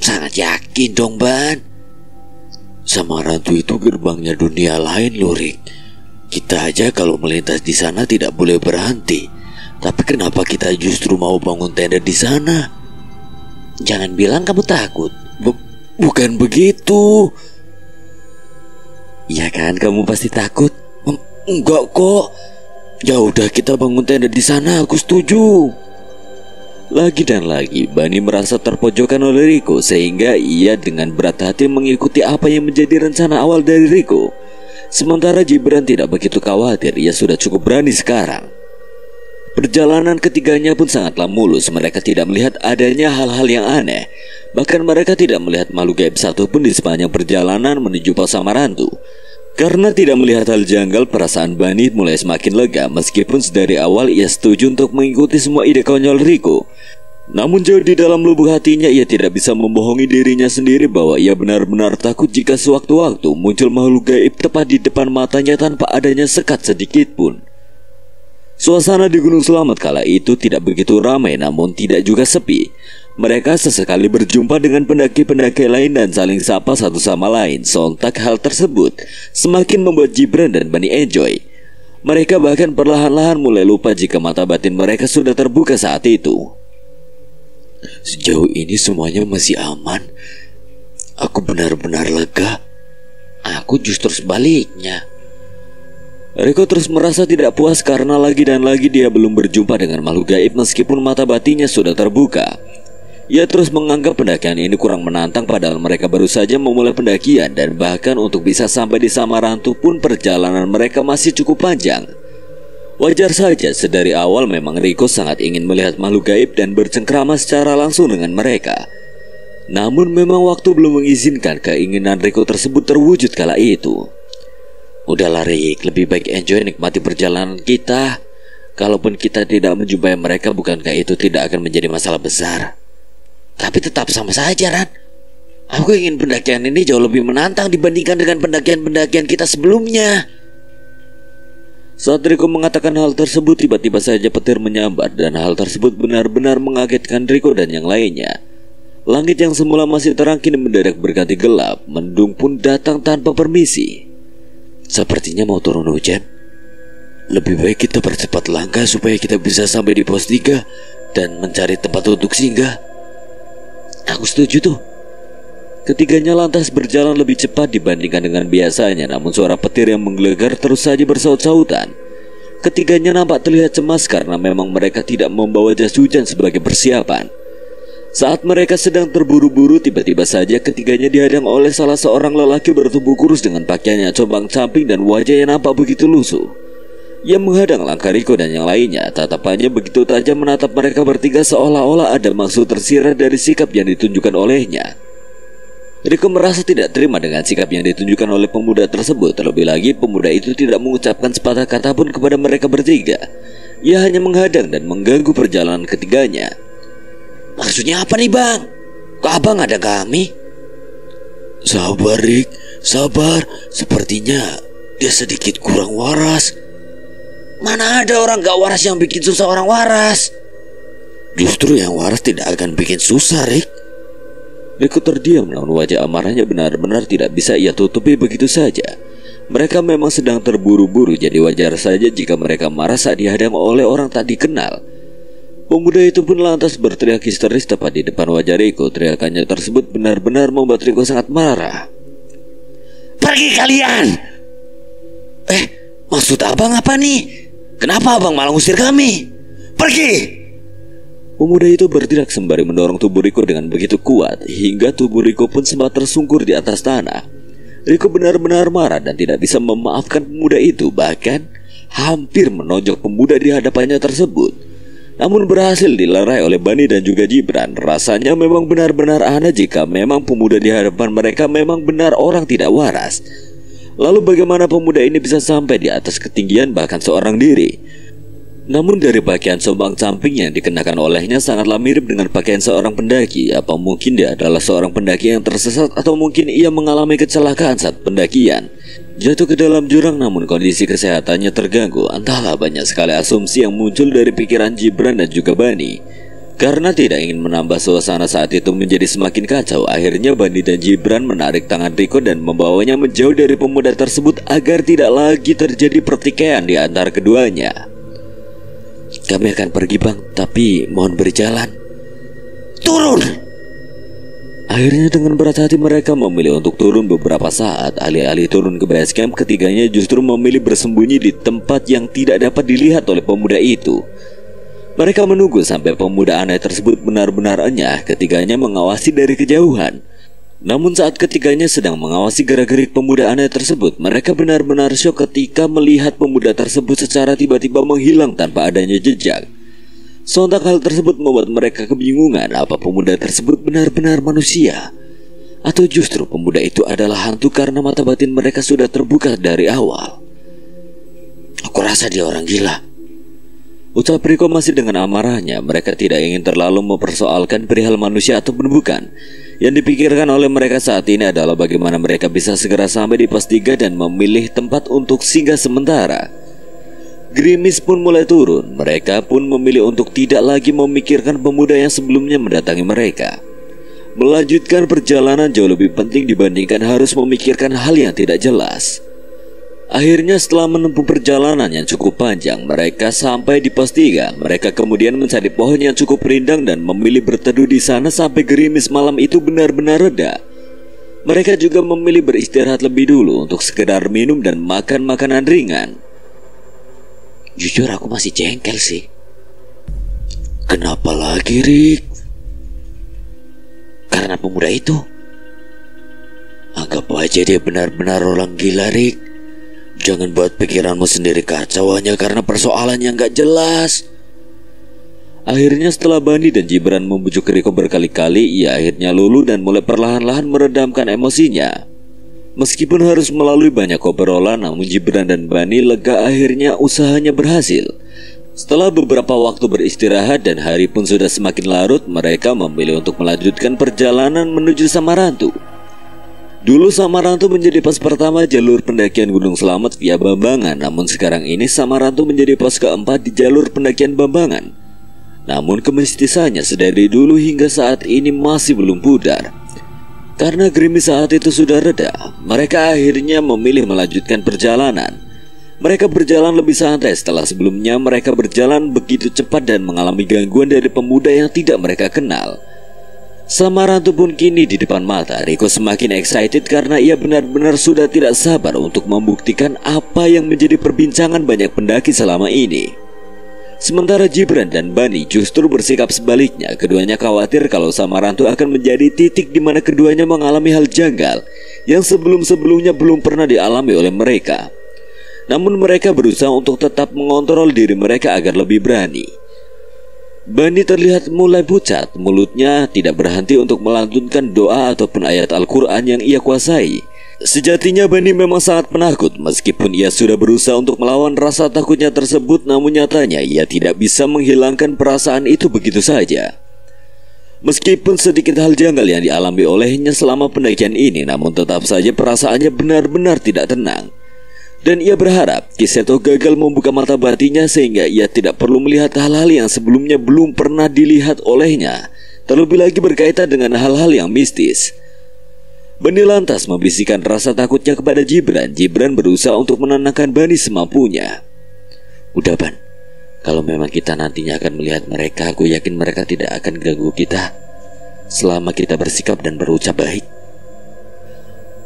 B: Sangat yakin dong, Ban.
C: Samarantu itu gerbangnya dunia lain, Lurik. Kita aja kalau melintas di sana tidak boleh berhenti. Tapi kenapa kita justru mau bangun tenda di sana?
B: Jangan bilang kamu takut.
C: B bukan begitu.
B: Ya kan, kamu pasti takut.
C: Enggak kok. Ya udah kita bangun tenda di sana, aku setuju.
A: Lagi dan lagi, Bani merasa terpojokan oleh Riko sehingga ia dengan berat hati mengikuti apa yang menjadi rencana awal dari Riko. Sementara Gibran tidak begitu khawatir, ia sudah cukup berani sekarang. Perjalanan ketiganya pun sangatlah mulus, mereka tidak melihat adanya hal-hal yang aneh. Bahkan mereka tidak melihat makhluk gaib satupun di sepanjang perjalanan menuju pos Samarantu. Karena tidak melihat hal janggal, perasaan Bani mulai semakin lega meskipun sedari awal ia setuju untuk mengikuti semua ide konyol Riko. Namun jauh di dalam lubuk hatinya ia tidak bisa membohongi dirinya sendiri bahwa ia benar-benar takut jika sewaktu-waktu muncul makhluk gaib tepat di depan matanya tanpa adanya sekat sedikit pun. Suasana di Gunung Selamat kala itu tidak begitu ramai namun tidak juga sepi. Mereka sesekali berjumpa dengan pendaki-pendaki lain dan saling sapa satu sama lain. Sontak hal tersebut semakin membuat Gibran dan Bani enjoy. Mereka bahkan perlahan-lahan mulai lupa jika mata batin mereka sudah terbuka saat itu.
C: sejauh ini semuanya masih aman. Aku benar-benar lega.
B: Aku justru sebaliknya.
A: Riko terus merasa tidak puas karena lagi dan lagi dia belum berjumpa dengan makhluk gaib meskipun mata batinnya sudah terbuka. Ia terus menganggap pendakian ini kurang menantang padahal mereka baru saja memulai pendakian dan bahkan untuk bisa sampai di Samarantu pun perjalanan mereka masih cukup panjang. Wajar saja sedari awal memang Riko sangat ingin melihat makhluk gaib dan bercengkrama secara langsung dengan mereka. Namun memang waktu belum mengizinkan keinginan Riko tersebut terwujud kala itu.
B: Udahlah Rick, lebih baik enjoy nikmati perjalanan kita. Kalaupun kita tidak menjumpai mereka, bukankah itu tidak akan menjadi masalah besar? Tapi tetap sama saja, Ran. Aku ingin pendakian ini jauh lebih menantang dibandingkan dengan pendakian-pendakian kita sebelumnya.
A: Saat Riko mengatakan hal tersebut, tiba-tiba saja petir menyambar dan hal tersebut benar-benar mengagetkan Riko dan yang lainnya. Langit yang semula masih terang kini mendadak berganti gelap, mendung pun datang tanpa permisi.
C: Sepertinya mau turun hujan. Lebih baik kita percepat langkah supaya kita bisa sampai di pos 3 dan mencari tempat untuk singgah.
B: Aku setuju tuh.
A: Ketiganya lantas berjalan lebih cepat dibandingkan dengan biasanya Namun suara petir yang menggelegar terus saja bersaut-sautan Ketiganya nampak terlihat cemas karena memang mereka tidak membawa jas hujan sebagai persiapan saat mereka sedang terburu-buru, tiba-tiba saja ketiganya dihadang oleh salah seorang lelaki bertubuh kurus dengan pakaiannya combang camping dan wajah yang nampak begitu lusuh. Ia menghadang langkah Riko dan yang lainnya. Tatapannya begitu tajam menatap mereka bertiga seolah-olah ada maksud tersirat dari sikap yang ditunjukkan olehnya. Riko merasa tidak terima dengan sikap yang ditunjukkan oleh pemuda tersebut. Terlebih lagi, pemuda itu tidak mengucapkan sepatah kata pun kepada mereka bertiga. Ia hanya menghadang dan mengganggu perjalanan ketiganya.
B: Maksudnya apa nih bang? Kok abang ada kami?
C: Sabar Rick, sabar Sepertinya dia sedikit kurang waras
B: Mana ada orang gak waras yang bikin susah orang waras?
C: Justru yang waras tidak akan bikin susah Rick
A: Riku terdiam namun wajah amarahnya benar-benar tidak bisa ia tutupi begitu saja. Mereka memang sedang terburu-buru jadi wajar saja jika mereka marah saat dihadang oleh orang tak dikenal. Pemuda itu pun lantas berteriak histeris tepat di depan wajah Riko. Teriakannya tersebut benar-benar membuat Riko sangat marah.
B: Pergi kalian! Eh, maksud abang apa nih? Kenapa abang malah ngusir kami? Pergi!
A: Pemuda itu berteriak sembari mendorong tubuh Riko dengan begitu kuat hingga tubuh Riko pun sempat tersungkur di atas tanah. Riko benar-benar marah dan tidak bisa memaafkan pemuda itu bahkan hampir menonjok pemuda di hadapannya tersebut. Namun berhasil dilerai oleh Bani dan juga Gibran Rasanya memang benar-benar aneh jika memang pemuda di hadapan mereka memang benar orang tidak waras Lalu bagaimana pemuda ini bisa sampai di atas ketinggian bahkan seorang diri? Namun dari pakaian sombang samping yang dikenakan olehnya sangatlah mirip dengan pakaian seorang pendaki. Apa mungkin dia adalah seorang pendaki yang tersesat atau mungkin ia mengalami kecelakaan saat pendakian? Jatuh ke dalam jurang namun kondisi kesehatannya terganggu. Entahlah banyak sekali asumsi yang muncul dari pikiran Gibran dan juga Bani Karena tidak ingin menambah suasana saat itu menjadi semakin kacau Akhirnya Bani dan Gibran menarik tangan Riko dan membawanya menjauh dari pemuda tersebut Agar tidak lagi terjadi pertikaian di antara keduanya.
C: Kami akan pergi bang, tapi mohon berjalan.
B: Turun!
A: Akhirnya dengan berat hati mereka memilih untuk turun beberapa saat. Alih-alih turun ke base camp ketiganya justru memilih bersembunyi di tempat yang tidak dapat dilihat oleh pemuda itu Mereka menunggu sampai pemuda aneh tersebut benar-benar enyah Ketiganya mengawasi dari kejauhan. Namun saat ketiganya sedang mengawasi gerak-gerik pemuda aneh tersebut Mereka benar-benar syok ketika melihat pemuda tersebut secara tiba-tiba menghilang tanpa adanya jejak. Sontak hal tersebut membuat mereka kebingungan apa pemuda tersebut benar-benar manusia. Atau justru pemuda itu adalah hantu karena mata batin mereka sudah terbuka dari awal.
B: Aku rasa dia orang gila
A: Ucap Riko masih dengan amarahnya Mereka tidak ingin terlalu mempersoalkan perihal manusia atau bukan Yang dipikirkan oleh mereka saat ini adalah bagaimana mereka bisa segera sampai di pos 3 dan memilih tempat untuk singgah sementara Gerimis pun mulai turun. Mereka pun memilih untuk tidak lagi memikirkan pemuda yang sebelumnya mendatangi mereka. Melanjutkan perjalanan jauh lebih penting dibandingkan harus memikirkan hal yang tidak jelas. Akhirnya setelah menempuh perjalanan yang cukup panjang, mereka sampai di pos 3. Mereka kemudian mencari pohon yang cukup rindang dan memilih berteduh di sana sampai gerimis malam itu benar-benar reda. Mereka juga memilih beristirahat lebih dulu untuk sekedar minum dan makan makanan ringan.
C: Jujur aku masih jengkel sih.
D: Kenapa lagi, Rick?
C: Karena pemuda itu.
D: Anggap aja dia benar-benar orang gila, Rick. Jangan buat pikiranmu sendiri kacau hanya karena persoalan yang gak jelas.
A: Akhirnya setelah Bani dan Gibran membujuk Riko berkali-kali, ia akhirnya lulu dan mulai perlahan-lahan meredamkan emosinya. Meskipun harus melalui banyak obrolan, namun Gibran dan Bani lega akhirnya usahanya berhasil. Setelah beberapa waktu beristirahat dan hari pun sudah semakin larut, mereka memilih untuk melanjutkan perjalanan menuju Samarantu. Dulu Samarantu menjadi pos pertama jalur pendakian Gunung Selamat via Bambangan Namun sekarang ini Samarantu menjadi pos keempat di jalur pendakian Bambangan. Namun kemistisannya sedari dulu hingga saat ini masih belum pudar. Karena gerimis saat itu sudah reda Mereka akhirnya memilih melanjutkan perjalanan. Mereka berjalan lebih santai setelah sebelumnya mereka berjalan begitu cepat dan mengalami gangguan dari pemuda yang tidak mereka kenal. Samarantu pun kini di depan mata. Riko semakin excited karena ia benar-benar sudah tidak sabar untuk membuktikan apa yang menjadi perbincangan banyak pendaki selama ini. Sementara Gibran dan Bani justru bersikap sebaliknya. Keduanya khawatir kalau Samarantu akan menjadi titik di mana keduanya mengalami hal janggal yang sebelum-sebelumnya belum pernah dialami oleh mereka. Namun mereka berusaha untuk tetap mengontrol diri mereka agar lebih berani. Bani terlihat mulai pucat, mulutnya tidak berhenti untuk melantunkan doa ataupun ayat Al-Quran yang ia kuasai. Sejatinya Bani memang sangat penakut meskipun ia sudah berusaha untuk melawan rasa takutnya tersebut namun nyatanya ia tidak bisa menghilangkan perasaan itu begitu saja. Meskipun sedikit hal janggal yang dialami olehnya selama pendakian ini namun tetap saja perasaannya benar-benar tidak tenang. Dan ia berharap Kiseto gagal membuka mata batinnya sehingga ia tidak perlu melihat hal-hal yang sebelumnya belum pernah dilihat olehnya. Terlebih lagi berkaitan dengan hal-hal yang mistis. Bani lantas membisikkan rasa takutnya kepada Jibran. Jibran berusaha untuk menenangkan Bani semampunya.
C: Udah Ban, kalau memang kita nantinya akan melihat mereka, aku yakin mereka tidak akan ganggu kita. Selama kita bersikap dan berucap baik.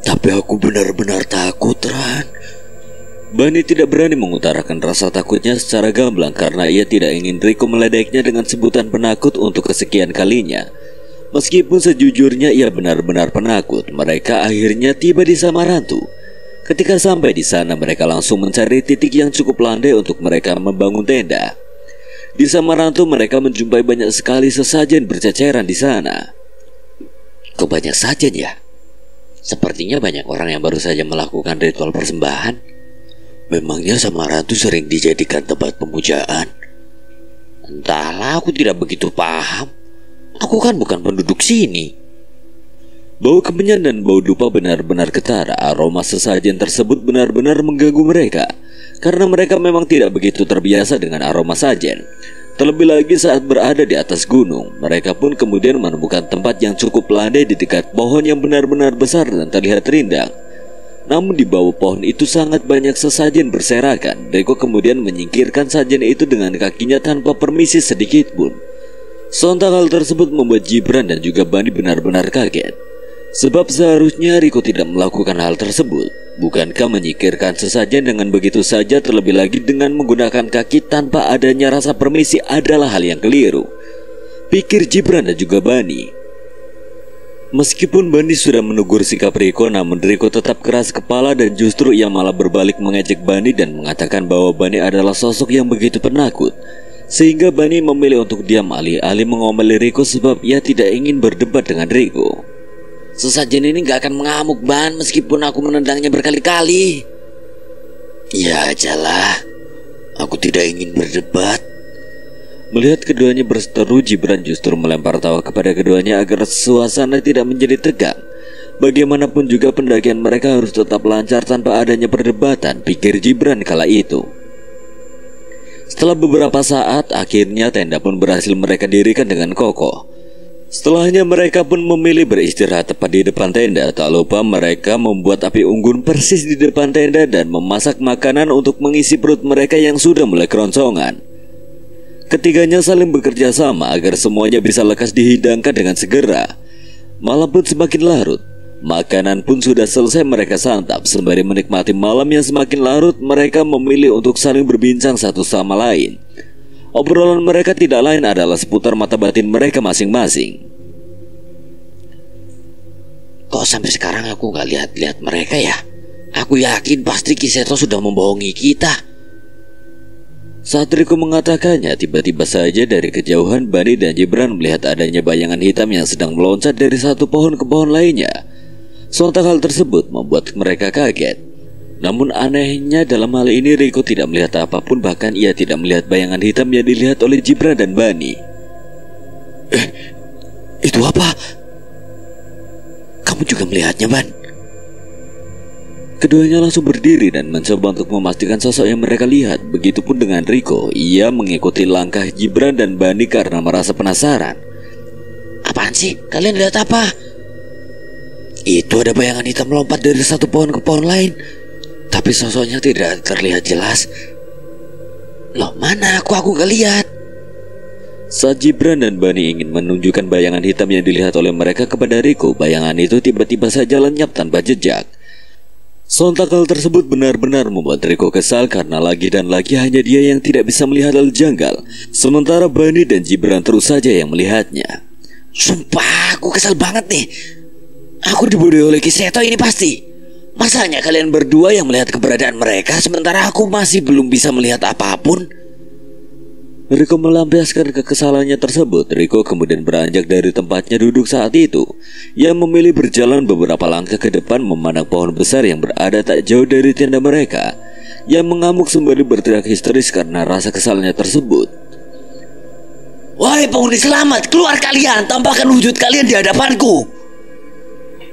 D: Tapi aku benar-benar takut, Ran.
A: Bani tidak berani mengutarakan rasa takutnya secara gamblang karena ia tidak ingin Riko meledeknya dengan sebutan penakut untuk kesekian kalinya. Meskipun sejujurnya ia benar-benar penakut, mereka akhirnya tiba di Samarantu. Ketika sampai di sana, mereka langsung mencari titik yang cukup landai untuk mereka membangun tenda. Di Samarantu, mereka menjumpai banyak sekali sesajen berceceran di sana.
C: Kok banyak sajen ya? Sepertinya banyak orang yang baru saja melakukan ritual persembahan.
D: Memangnya Samaratu sering dijadikan tempat pemujaan?
C: Entahlah, aku tidak begitu paham. Aku kan bukan penduduk sini.
A: Bau kemenyan dan bau dupa benar-benar ketara. Aroma sesajen tersebut benar-benar mengganggu mereka. Karena mereka memang tidak begitu terbiasa dengan aroma sajen. Terlebih lagi saat berada di atas gunung, mereka pun kemudian menemukan tempat yang cukup landai di dekat pohon yang benar-benar besar dan terlihat rindang. Namun di bawah pohon itu sangat banyak sesajen berserakan. Deko kemudian menyingkirkan sajen itu dengan kakinya tanpa permisi sedikit pun. Sontak hal tersebut membuat Gibran dan juga Bani benar-benar kaget. Sebab seharusnya Riko tidak melakukan hal tersebut. Bukankah menyingkirkan sesajen dengan begitu saja terlebih lagi dengan menggunakan kaki tanpa adanya rasa permisi adalah hal yang keliru. Pikir Gibran dan juga Bani. Meskipun Bani sudah menegur sikap Riko, namun Riko tetap keras kepala dan justru ia malah berbalik mengejek Bani dan mengatakan bahwa Bani adalah sosok yang begitu penakut. Sehingga Bani memilih untuk diam alih-alih mengomeli Riko sebab ia tidak ingin berdebat dengan Riko.
C: Sesajen ini gak akan mengamuk Ban meskipun aku menendangnya berkali-kali.
D: Ya ajalah, aku tidak ingin berdebat.
A: Melihat keduanya berseteru, Jibran justru melempar tawa kepada keduanya agar suasana tidak menjadi tegang. Bagaimanapun juga pendakian mereka harus tetap lancar tanpa adanya perdebatan, pikir Jibran kala itu. Setelah beberapa saat, akhirnya tenda pun berhasil mereka dirikan dengan kokoh. Setelahnya mereka pun memilih beristirahat tepat di depan tenda. Tak lupa mereka membuat api unggun persis di depan tenda dan memasak makanan untuk mengisi perut mereka yang sudah mulai keroncongan. Ketiganya saling bekerja sama agar semuanya bisa lekas dihidangkan dengan segera. Malam pun semakin larut. Makanan pun sudah selesai mereka santap Sembari menikmati malam yang semakin larut Mereka memilih untuk saling berbincang satu sama lain Obrolan mereka tidak lain adalah seputar mata batin mereka masing-masing
B: Kok sampai sekarang aku gak lihat-lihat mereka ya? Aku yakin pasti Kiseto sudah membohongi kita
A: saat Riko mengatakannya, tiba-tiba saja dari kejauhan Bani dan Jibran melihat adanya bayangan hitam yang sedang meloncat dari satu pohon ke pohon lainnya. Sontak hal tersebut membuat mereka kaget. Namun anehnya dalam hal ini Riko tidak melihat apa pun bahkan ia tidak melihat bayangan hitam yang dilihat oleh Jibran dan Bani.
D: Eh, itu apa? Kamu juga melihatnya, Ban?
A: Keduanya langsung berdiri dan mencoba untuk memastikan sosok yang mereka lihat. Begitupun dengan Riko, ia mengikuti langkah Gibran dan Bani karena merasa penasaran.
B: Apaan sih? Kalian lihat apa?
D: Itu ada bayangan hitam melompat dari satu pohon ke pohon lain. Tapi sosoknya tidak terlihat jelas.
B: Loh mana aku aku gak lihat.
A: Saat Gibran dan Bani ingin menunjukkan bayangan hitam yang dilihat oleh mereka kepada Riko, bayangan itu tiba-tiba saja lenyap tanpa jejak. Sontak hal tersebut benar-benar membuat Riko kesal karena lagi dan lagi hanya dia yang tidak bisa melihat hal janggal. Sementara Bani dan Jibran terus saja yang melihatnya.
B: Sumpah, aku kesal banget nih. Aku dibodohi oleh Kiseto ini pasti. Masanya kalian berdua yang melihat keberadaan mereka sementara aku masih belum bisa melihat apa pun.
A: Riko melampiaskan kekesalannya tersebut. Riko kemudian beranjak dari tempatnya duduk saat itu. Ia memilih berjalan beberapa langkah ke depan memandang pohon besar yang berada tak jauh dari tenda mereka. Ia mengamuk sembari berteriak histeris karena rasa kesalnya tersebut.
B: Wahai penghuni selamat, keluar kalian, tampakkan wujud kalian di hadapanku.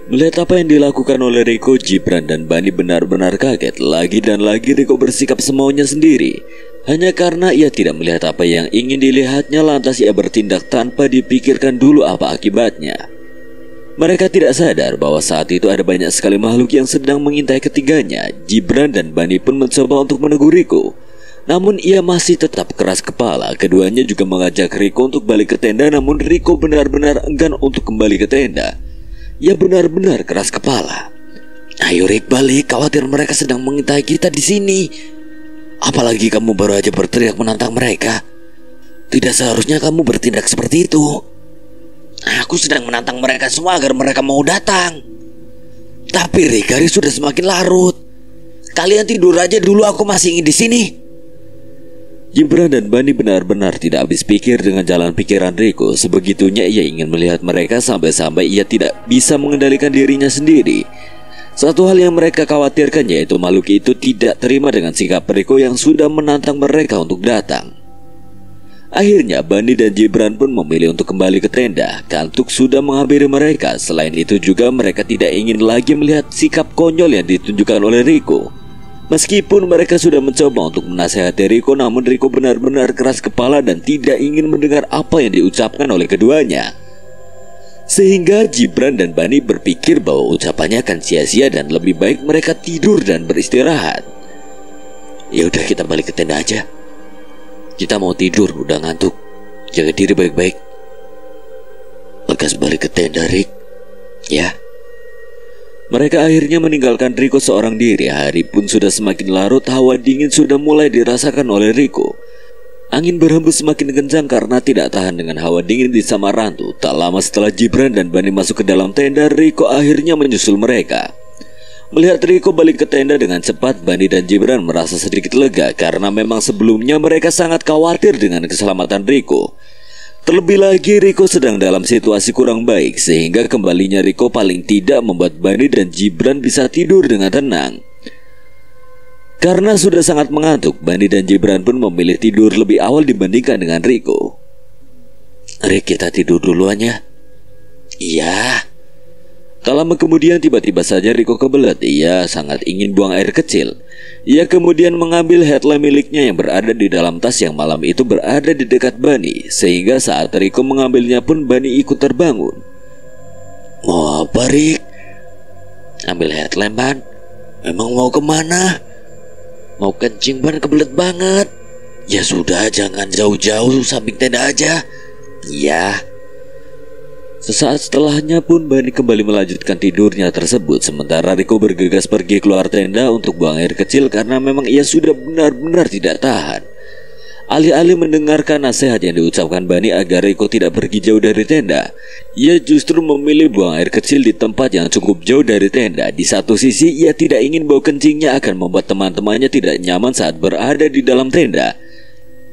A: Melihat apa yang dilakukan oleh Riko, Jibran dan Bani benar-benar kaget. Lagi dan lagi Riko bersikap semaunya sendiri. Hanya karena ia tidak melihat apa yang ingin dilihatnya lantas ia bertindak tanpa dipikirkan dulu apa akibatnya. Mereka tidak sadar bahwa saat itu ada banyak sekali makhluk yang sedang mengintai ketiganya. Jibran dan Bani pun mencoba untuk menegur Riko. Namun ia masih tetap keras kepala. Keduanya juga mengajak Riko untuk balik ke tenda namun Riko benar-benar enggan untuk kembali ke tenda. Ia benar-benar keras kepala.
D: Ayo Rik balik, khawatir mereka sedang mengintai kita di sini. Apalagi kamu baru aja berteriak menantang mereka. Tidak seharusnya kamu bertindak seperti itu.
B: Aku sedang menantang mereka semua agar mereka mau datang.
D: Tapi Rikari sudah semakin larut.
B: Kalian tidur aja dulu aku masih ingin di sini.
A: Gibran dan Bani benar-benar tidak habis pikir dengan jalan pikiran Riko. Sebegitunya ia ingin melihat mereka sampai-sampai ia tidak bisa mengendalikan dirinya sendiri. Satu hal yang mereka khawatirkan yaitu makhluk itu tidak terima dengan sikap Riko yang sudah menantang mereka untuk datang. Akhirnya Bani dan Jibran pun memilih untuk kembali ke tenda. Kantuk sudah menghampiri mereka. Selain itu juga mereka tidak ingin lagi melihat sikap konyol yang ditunjukkan oleh Riko. Meskipun mereka sudah mencoba untuk menasehati Riko, namun Riko benar-benar keras kepala dan tidak ingin mendengar apa yang diucapkan oleh keduanya. Sehingga Gibran dan Bani berpikir bahwa ucapannya akan sia-sia dan lebih baik mereka tidur dan beristirahat.
D: Ya udah kita balik ke tenda aja. Kita mau tidur, udah ngantuk. Jaga diri baik-baik. Lekas balik ke tenda, Rick. Ya.
A: Mereka akhirnya meninggalkan Riko seorang diri. Hari pun sudah semakin larut, hawa dingin sudah mulai dirasakan oleh Riko. Angin berhembus semakin kencang karena tidak tahan dengan hawa dingin di Samarantu. Tak lama setelah Jibran dan Bani masuk ke dalam tenda, Riko akhirnya menyusul mereka. Melihat Riko balik ke tenda dengan cepat, Bani dan Jibran merasa sedikit lega karena memang sebelumnya mereka sangat khawatir dengan keselamatan Riko. Terlebih lagi Riko sedang dalam situasi kurang baik sehingga kembalinya Riko paling tidak membuat Bani dan Jibran bisa tidur dengan tenang. Karena sudah sangat mengantuk, Bani dan Jibran pun memilih tidur lebih awal dibandingkan dengan Riko.
D: Rik, kita tidur duluan ya.
B: Iya.
A: Tak lama kemudian tiba-tiba saja Riko kebelet. Ia sangat ingin buang air kecil. Ia kemudian mengambil headlamp miliknya yang berada di dalam tas yang malam itu berada di dekat Bani. Sehingga saat Riko mengambilnya pun Bani ikut terbangun.
C: Mau apa Rik? Ambil headlamp Ban Emang mau ke mana? Mau kencing Ban kebelet banget. Ya sudah jangan jauh-jauh samping tenda aja. Iya.
A: Sesaat setelahnya pun Bani kembali melanjutkan tidurnya tersebut Sementara Riko bergegas pergi keluar tenda untuk buang air kecil Karena memang ia sudah benar-benar tidak tahan Alih-alih mendengarkan nasihat yang diucapkan Bani agar Riko tidak pergi jauh dari tenda Ia justru memilih buang air kecil di tempat yang cukup jauh dari tenda Di satu sisi ia tidak ingin bau kencingnya akan membuat teman-temannya tidak nyaman saat berada di dalam tenda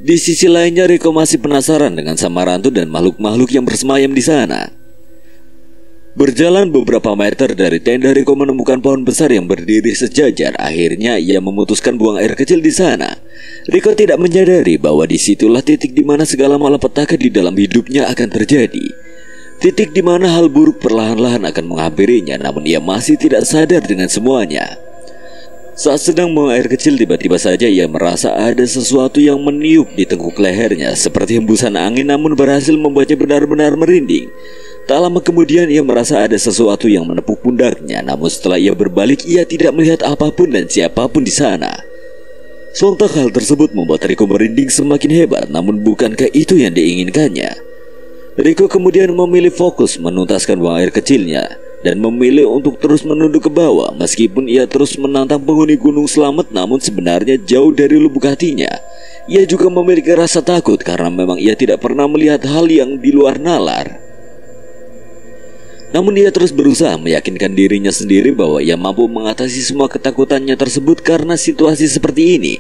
A: di sisi lainnya Riko masih penasaran dengan Samarantu dan makhluk-makhluk yang bersemayam di sana. Berjalan beberapa meter dari tenda Riko menemukan pohon besar yang berdiri sejajar. Akhirnya ia memutuskan buang air kecil di sana. Riko tidak menyadari bahwa di situlah titik di mana segala malapetaka di dalam hidupnya akan terjadi. Titik di mana hal buruk perlahan-lahan akan menghampirinya namun ia masih tidak sadar dengan semuanya. Saat sedang buang air kecil tiba-tiba saja ia merasa ada sesuatu yang meniup di tengkuk lehernya seperti hembusan angin namun berhasil membuatnya benar-benar merinding. Tak lama kemudian ia merasa ada sesuatu yang menepuk pundaknya namun setelah ia berbalik ia tidak melihat apa pun dan siapa pun di sana. Sontak hal tersebut membuat Riko merinding semakin hebat namun bukankah itu yang diinginkannya. Riko kemudian memilih fokus menuntaskan buang air kecilnya dan memilih untuk terus menunduk ke bawah meskipun ia terus menantang penghuni gunung selamat namun sebenarnya jauh dari lubuk hatinya ia juga memiliki rasa takut karena memang ia tidak pernah melihat hal yang di luar nalar namun ia terus berusaha meyakinkan dirinya sendiri bahwa ia mampu mengatasi semua ketakutannya tersebut karena situasi seperti ini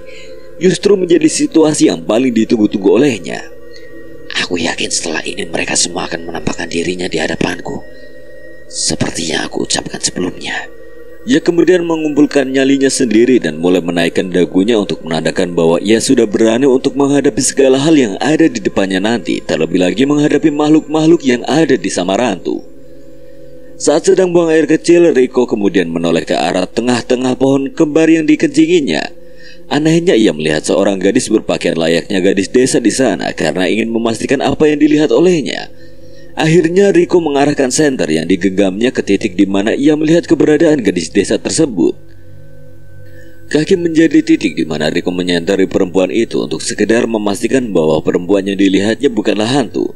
A: justru menjadi situasi yang paling ditunggu-tunggu olehnya.
C: Aku yakin setelah ini mereka semua akan menampakkan dirinya di hadapanku. Seperti yang aku ucapkan sebelumnya.
A: Ia kemudian mengumpulkan nyalinya sendiri dan mulai menaikkan dagunya untuk menandakan bahwa ia sudah berani untuk menghadapi segala hal yang ada di depannya nanti, terlebih lagi menghadapi makhluk-makhluk yang ada di Samarantu. Saat sedang buang air kecil, Riko kemudian menoleh ke arah tengah-tengah pohon kembar yang dikencinginya. Anehnya ia melihat seorang gadis berpakaian layaknya gadis desa di sana karena ingin memastikan apa yang dilihat olehnya. Akhirnya Riko mengarahkan senter yang digenggamnya ke titik di mana ia melihat keberadaan gadis desa tersebut. Kaki menjadi titik di mana Riko menyentari perempuan itu untuk sekedar memastikan bahwa perempuan yang dilihatnya bukanlah hantu.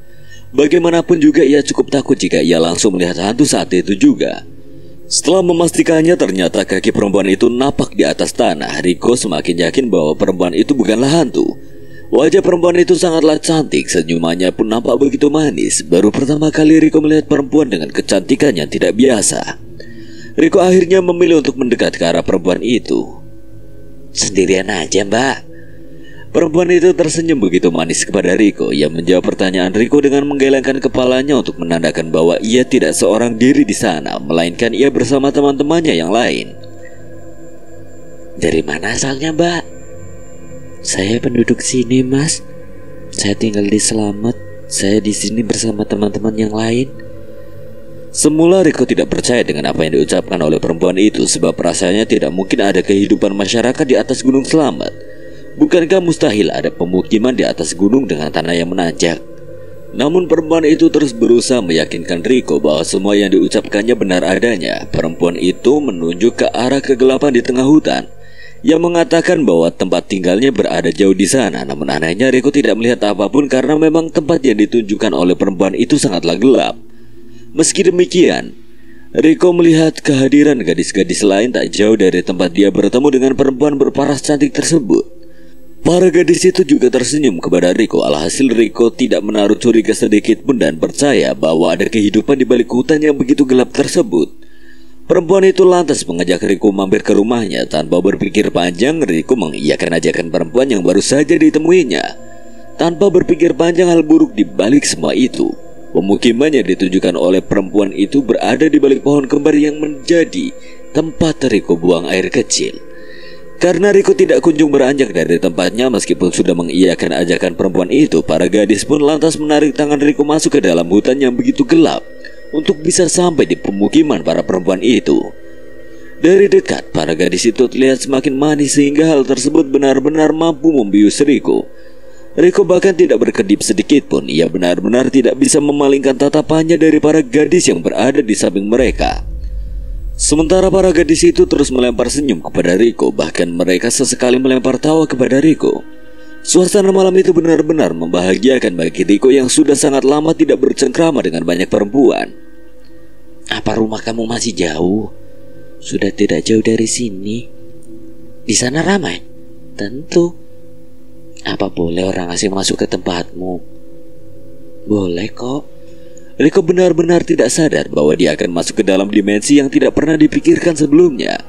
A: Bagaimanapun juga ia cukup takut jika ia langsung melihat hantu saat itu juga. Setelah memastikannya ternyata kaki perempuan itu napak di atas tanah, Riko semakin yakin bahwa perempuan itu bukanlah hantu. Wajah perempuan itu sangatlah cantik, senyumannya pun nampak begitu manis. Baru pertama kali Riko melihat perempuan dengan kecantikan yang tidak biasa. Riko akhirnya memilih untuk mendekat ke arah perempuan itu.
C: Sendirian aja mbak.
A: Perempuan itu tersenyum begitu manis kepada Riko. Ia menjawab pertanyaan Riko dengan menggelengkan kepalanya untuk menandakan bahwa ia tidak seorang diri di sana, melainkan ia bersama teman-temannya yang lain.
C: Dari mana asalnya mbak? Saya penduduk sini, Mas. Saya tinggal di Selamat. Saya di sini bersama teman-teman yang lain.
A: Semula Riko tidak percaya dengan apa yang diucapkan oleh perempuan itu sebab rasanya tidak mungkin ada kehidupan masyarakat di atas gunung selamat. Bukankah mustahil ada pemukiman di atas gunung dengan tanah yang menanjak? Namun perempuan itu terus berusaha meyakinkan Riko bahwa semua yang diucapkannya benar adanya. Perempuan itu menunjuk ke arah kegelapan di tengah hutan yang mengatakan bahwa tempat tinggalnya berada jauh di sana. Namun anehnya Riko tidak melihat apa pun karena memang tempat yang ditunjukkan oleh perempuan itu sangatlah gelap. Meski demikian, Riko melihat kehadiran gadis-gadis lain tak jauh dari tempat dia bertemu dengan perempuan berparas cantik tersebut. Para gadis itu juga tersenyum kepada Riko. Alhasil Riko tidak menaruh curiga sedikit pun dan percaya bahwa ada kehidupan di balik hutan yang begitu gelap tersebut. Perempuan itu lantas mengajak Riko mampir ke rumahnya tanpa berpikir panjang. Riko mengiyakan ajakan perempuan yang baru saja ditemuinya. Tanpa berpikir panjang hal buruk di balik semua itu. Pemukiman yang ditunjukkan oleh perempuan itu berada di balik pohon kembar yang menjadi tempat Riko buang air kecil. Karena Riko tidak kunjung beranjak dari tempatnya meskipun sudah mengiyakan ajakan perempuan itu, para gadis pun lantas menarik tangan Riko masuk ke dalam hutan yang begitu gelap. untuk bisa sampai di pemukiman para perempuan itu. Dari dekat, para gadis itu terlihat semakin manis sehingga hal tersebut benar-benar mampu membius Riko. Riko bahkan tidak berkedip sedikit pun, ia benar-benar tidak bisa memalingkan tatapannya dari para gadis yang berada di samping mereka. Sementara para gadis itu terus melempar senyum kepada Riko, bahkan mereka sesekali melempar tawa kepada Riko. Suasana malam itu benar-benar membahagiakan bagi Riko yang sudah sangat lama tidak bercengkrama dengan banyak perempuan.
B: Apa rumah kamu masih jauh? Sudah tidak jauh dari sini. Di sana ramai. Tentu. Apa boleh orang asing masuk ke tempatmu?
A: Boleh kok. Riko benar-benar tidak sadar bahwa dia akan masuk ke dalam dimensi yang tidak pernah dipikirkan sebelumnya.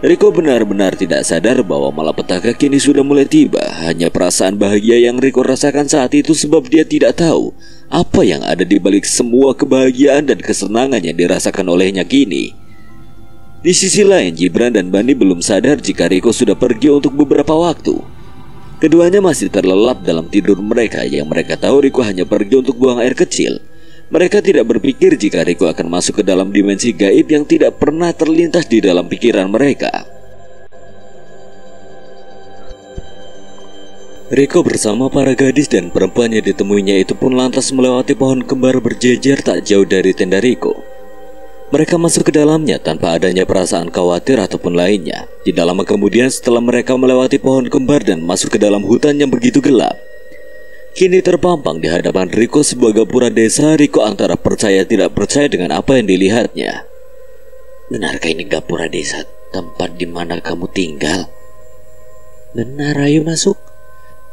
A: Riko benar-benar tidak sadar bahwa malapetaka kini sudah mulai tiba. Hanya perasaan bahagia yang Riko rasakan saat itu sebab dia tidak tahu apa yang ada di balik semua kebahagiaan dan kesenangan yang dirasakan olehnya kini. Di sisi lain, Gibran dan Bani belum sadar jika Riko sudah pergi untuk beberapa waktu. Keduanya masih terlelap dalam tidur mereka yang mereka tahu Riko hanya pergi untuk buang air kecil. Mereka tidak berpikir jika Riko akan masuk ke dalam dimensi gaib yang tidak pernah terlintas di dalam pikiran mereka. Riko bersama para gadis dan perempuan yang ditemuinya itu pun lantas melewati pohon kembar berjejer tak jauh dari tenda Riko. Mereka masuk ke dalamnya tanpa adanya perasaan khawatir ataupun lainnya. Tidak lama kemudian setelah mereka melewati pohon kembar dan masuk ke dalam hutan yang begitu gelap, Kini terpampang di hadapan Riko sebuah gapura desa Riko antara percaya tidak percaya dengan apa yang dilihatnya
B: Benarkah ini gapura desa tempat di mana kamu tinggal?
A: Benar ayo masuk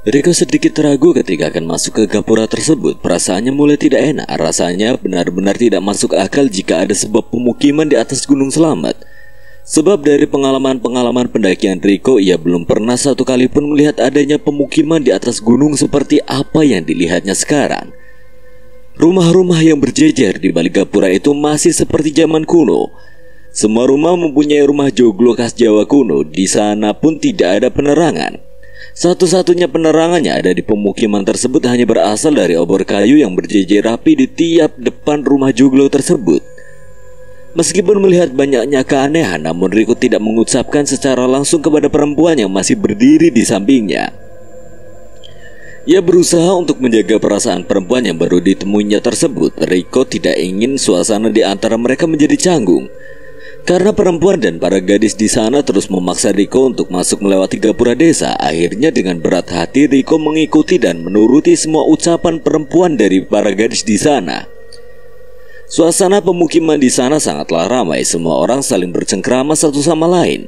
A: Riko sedikit ragu ketika akan masuk ke gapura tersebut. Perasaannya mulai tidak enak. Rasanya benar-benar tidak masuk akal jika ada sebuah pemukiman di atas Gunung Selamat. Sebab dari pengalaman-pengalaman pendakian Riko, ia belum pernah satu kali pun melihat adanya pemukiman di atas gunung seperti apa yang dilihatnya sekarang. Rumah-rumah yang berjejer di balik gapura itu masih seperti zaman kuno. Semua rumah mempunyai rumah joglo khas Jawa kuno. Di sana pun tidak ada penerangan. Satu-satunya penerangannya ada di pemukiman tersebut hanya berasal dari obor kayu yang berjejer rapi di tiap depan rumah joglo tersebut. Meskipun melihat banyaknya keanehan, namun Riko tidak mengucapkan secara langsung kepada perempuan yang masih berdiri di sampingnya. Ia berusaha untuk menjaga perasaan perempuan yang baru ditemuinya tersebut. Riko tidak ingin suasana di antara mereka menjadi canggung. Karena perempuan dan para gadis di sana terus memaksa Riko untuk masuk melewati gapura desa, akhirnya dengan berat hati Riko mengikuti dan menuruti semua ucapan perempuan dari para gadis di sana. Suasana pemukiman di sana sangatlah ramai, semua orang saling bercengkrama satu sama lain.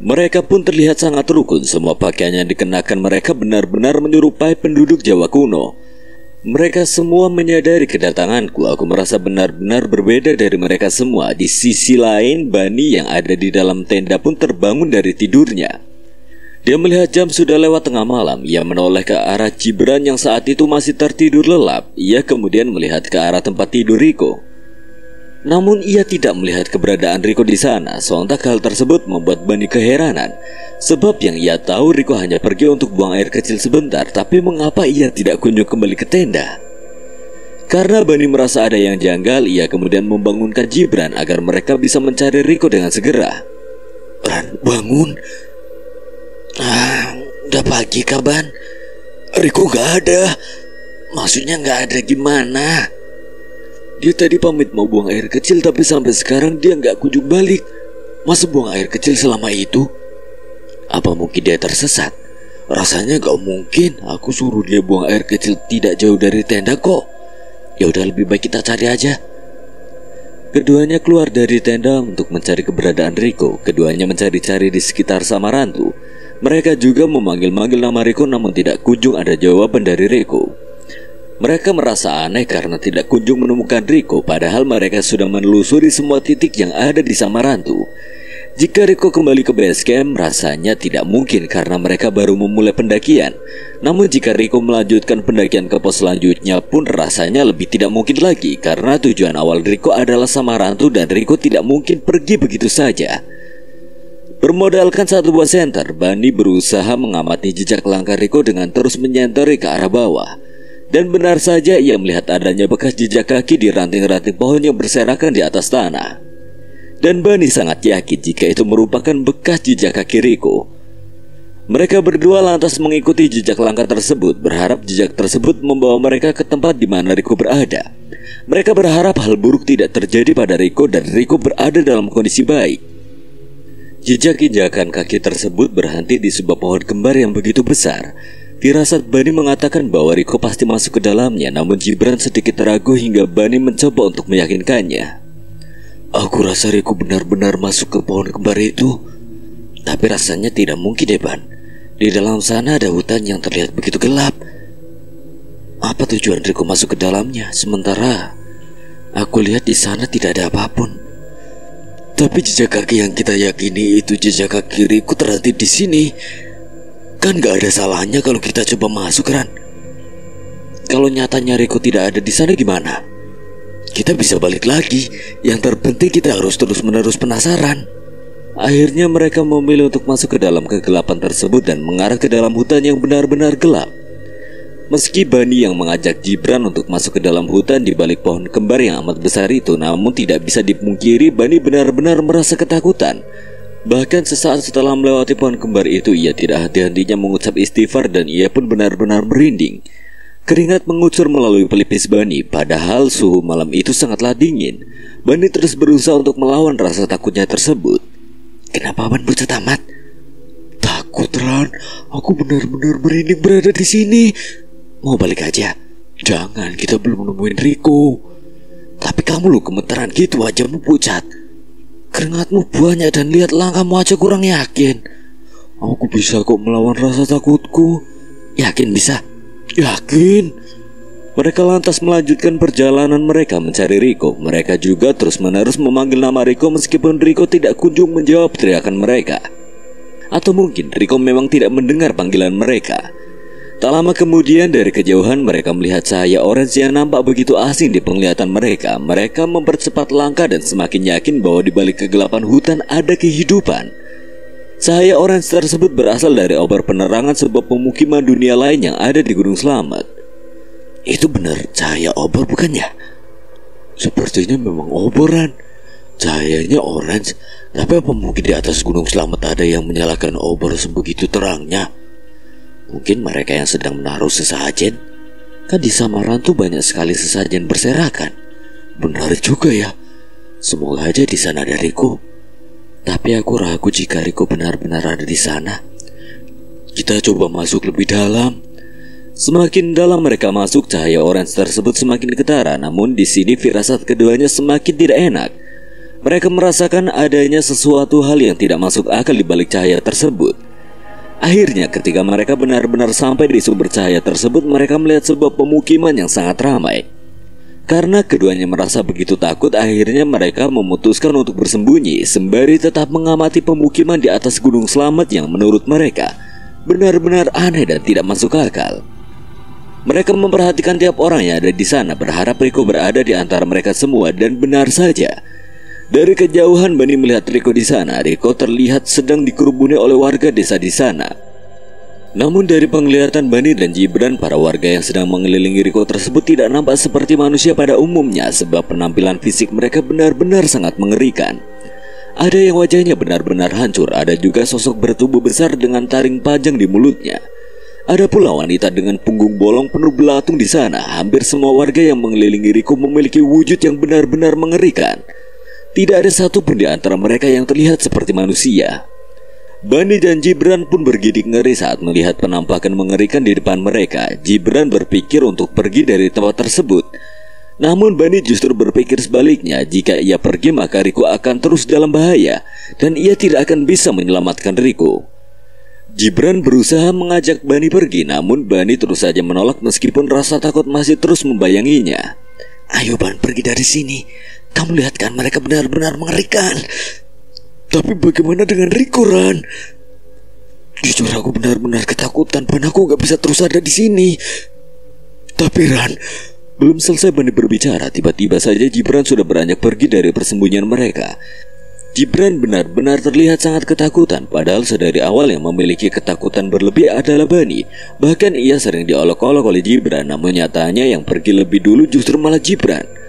A: Mereka pun terlihat sangat rukun, semua pakaian yang dikenakan mereka benar-benar menyerupai penduduk Jawa kuno. Mereka semua menyadari kedatanganku. Aku merasa benar-benar berbeda dari mereka semua. Di sisi lain, Bani yang ada di dalam tenda pun terbangun dari tidurnya. Dia melihat jam sudah lewat tengah malam. Ia menoleh ke arah Cibran yang saat itu masih tertidur lelap. Ia kemudian melihat ke arah tempat tidur Riko. Namun ia tidak melihat keberadaan Riko di sana. Sontak hal tersebut membuat Bani keheranan. Sebab yang ia tahu Riko hanya pergi untuk buang air kecil sebentar. Tapi mengapa ia tidak kunjung kembali ke tenda? Karena Bani merasa ada yang janggal, ia kemudian membangunkan Jibran agar mereka bisa mencari Riko dengan segera.
D: Ran, bangun. Ah, udah pagi kaban. Riko gak ada. Maksudnya gak ada gimana?
A: Dia tadi pamit mau buang air kecil tapi sampai sekarang dia nggak kunjung balik. Masa buang air kecil selama itu? Apa mungkin dia tersesat? Rasanya gak mungkin aku suruh dia buang air kecil tidak jauh dari tenda kok. Ya udah lebih baik kita cari aja. Keduanya keluar dari tenda untuk mencari keberadaan Riko. Keduanya mencari-cari di sekitar Samarantu. Mereka juga memanggil-manggil nama Riko namun tidak kunjung ada jawaban dari Riko. Mereka merasa aneh karena tidak kunjung menemukan Riko padahal mereka sudah menelusuri semua titik yang ada di Samarantu. Jika Riko kembali ke base camp, rasanya tidak mungkin karena mereka baru memulai pendakian. Namun jika Riko melanjutkan pendakian ke pos selanjutnya pun rasanya lebih tidak mungkin lagi karena tujuan awal Riko adalah Samarantu dan Riko tidak mungkin pergi begitu saja. Bermodalkan satu buah senter, Bani berusaha mengamati jejak langkah Riko dengan terus menyentori ke arah bawah. Dan benar saja ia melihat adanya bekas jejak kaki di ranting-ranting pohon yang berserakan di atas tanah. Dan Bani sangat yakin jika itu merupakan bekas jejak kaki Riko. Mereka berdua lantas mengikuti jejak langkah tersebut, berharap jejak tersebut membawa mereka ke tempat di mana Riko berada. Mereka berharap hal buruk tidak terjadi pada Riko dan Riko berada dalam kondisi baik. Jejak-jejakan kaki tersebut berhenti di sebuah pohon kembar yang begitu besar Firasat Bani mengatakan bahwa Riko pasti masuk ke dalamnya, namun Gibran sedikit ragu hingga Bani mencoba untuk meyakinkannya. Aku rasa Riko benar-benar masuk ke pohon kembar itu, tapi rasanya tidak mungkin deh Ban. Di dalam sana ada hutan yang terlihat begitu gelap. Apa tujuan Riko masuk ke dalamnya? Sementara aku lihat di sana tidak ada apa pun. Tapi jejak kaki yang kita yakini itu jejak kaki Riko terhenti di sini. Kan gak ada salahnya kalau kita coba masuk Ran Kalau nyatanya Riko tidak ada di sana gimana? Kita bisa balik lagi Yang terpenting kita harus terus-menerus penasaran Akhirnya mereka memilih untuk masuk ke dalam kegelapan tersebut dan mengarah ke dalam hutan yang benar-benar gelap. Meski Bani yang mengajak Gibran untuk masuk ke dalam hutan di balik pohon kembar yang amat besar itu, namun tidak bisa dipungkiri Bani benar-benar merasa ketakutan. Bahkan sesaat setelah melewati pohon kembar itu ia tidak hati-hatinya mengucap istighfar dan ia pun benar-benar merinding. Keringat mengucur melalui pelipis Bani padahal suhu malam itu sangatlah dingin. Bani terus berusaha untuk melawan rasa takutnya tersebut. Kenapa Ban bocah tamat? Takut Ran, aku benar-benar merinding berada di sini. Mau balik aja? Jangan, kita belum menemuin Riko. Tapi kamu lu gemeteran gitu aja mau pucat. Keringatmu banyak dan lihat langkahmu aja kurang yakin. Aku bisa kok melawan rasa takutku. Yakin bisa? Yakin. Mereka lantas melanjutkan perjalanan mereka mencari Riko. Mereka juga terus-menerus memanggil nama Riko meskipun Riko tidak kunjung menjawab teriakan mereka. Atau mungkin Riko memang tidak mendengar panggilan mereka. Tak lama kemudian dari kejauhan mereka melihat cahaya orange yang nampak begitu asing di penglihatan mereka. Mereka mempercepat langkah dan semakin yakin bahwa di balik kegelapan hutan ada kehidupan. Cahaya orange tersebut berasal dari obor penerangan sebuah pemukiman dunia lain yang ada di Gunung Selamat. Itu benar cahaya obor bukannya? Sepertinya memang oboran. Cahayanya orange, tapi apa mungkin di atas Gunung Selamat ada yang menyalakan obor sebegitu terangnya? Mungkin mereka yang sedang menaruh sesajen Kan di Samaran tuh banyak sekali sesajen berserakan Benar juga ya Semoga aja di sana ada Riko Tapi aku ragu jika Riko benar-benar ada di sana Kita coba masuk lebih dalam Semakin dalam mereka masuk, cahaya orange tersebut semakin ketara. Namun di sini firasat keduanya semakin tidak enak. Mereka merasakan adanya sesuatu hal yang tidak masuk akal di balik cahaya tersebut. Akhirnya ketika mereka benar-benar sampai di sumber cahaya tersebut mereka melihat sebuah pemukiman yang sangat ramai. Karena keduanya merasa begitu takut akhirnya mereka memutuskan untuk bersembunyi sembari tetap mengamati pemukiman di atas gunung selamat yang menurut mereka benar-benar aneh dan tidak masuk akal. Mereka memperhatikan tiap orang yang ada di sana berharap Riko berada di antara mereka semua dan benar saja dari kejauhan Bani melihat Riko di sana. Riko terlihat sedang dikerubuni oleh warga desa di sana. Namun dari penglihatan Bani dan Jibran, para warga yang sedang mengelilingi Riko tersebut tidak nampak seperti manusia pada umumnya sebab penampilan fisik mereka benar-benar sangat mengerikan. Ada yang wajahnya benar-benar hancur, ada juga sosok bertubuh besar dengan taring panjang di mulutnya. Ada pula wanita dengan punggung bolong penuh belatung di sana. Hampir semua warga yang mengelilingi Riko memiliki wujud yang benar-benar mengerikan. Tidak ada satupun di antara mereka yang terlihat seperti manusia. Bani dan Jibran pun bergidik ngeri saat melihat penampakan mengerikan di depan mereka. Jibran berpikir untuk pergi dari tempat tersebut. Namun Bani justru berpikir sebaliknya, jika ia pergi maka Riko akan terus dalam bahaya dan ia tidak akan bisa menyelamatkan Riko. Jibran berusaha mengajak Bani pergi, namun Bani terus saja menolak meskipun rasa takut masih terus membayanginya. Ayo Ban pergi dari sini kamu lihat kan mereka benar-benar mengerikan. Tapi bagaimana dengan Riko Ran? Jujur aku benar-benar ketakutan Pan aku gak bisa terus ada di sini. Tapi Ran, belum selesai Bani berbicara, tiba-tiba saja Jibran sudah beranjak pergi dari persembunyian mereka. Gibran benar-benar terlihat sangat ketakutan padahal sedari awal yang memiliki ketakutan berlebih adalah Bani. Bahkan ia sering diolok-olok oleh Gibran namun nyatanya yang pergi lebih dulu justru malah Gibran.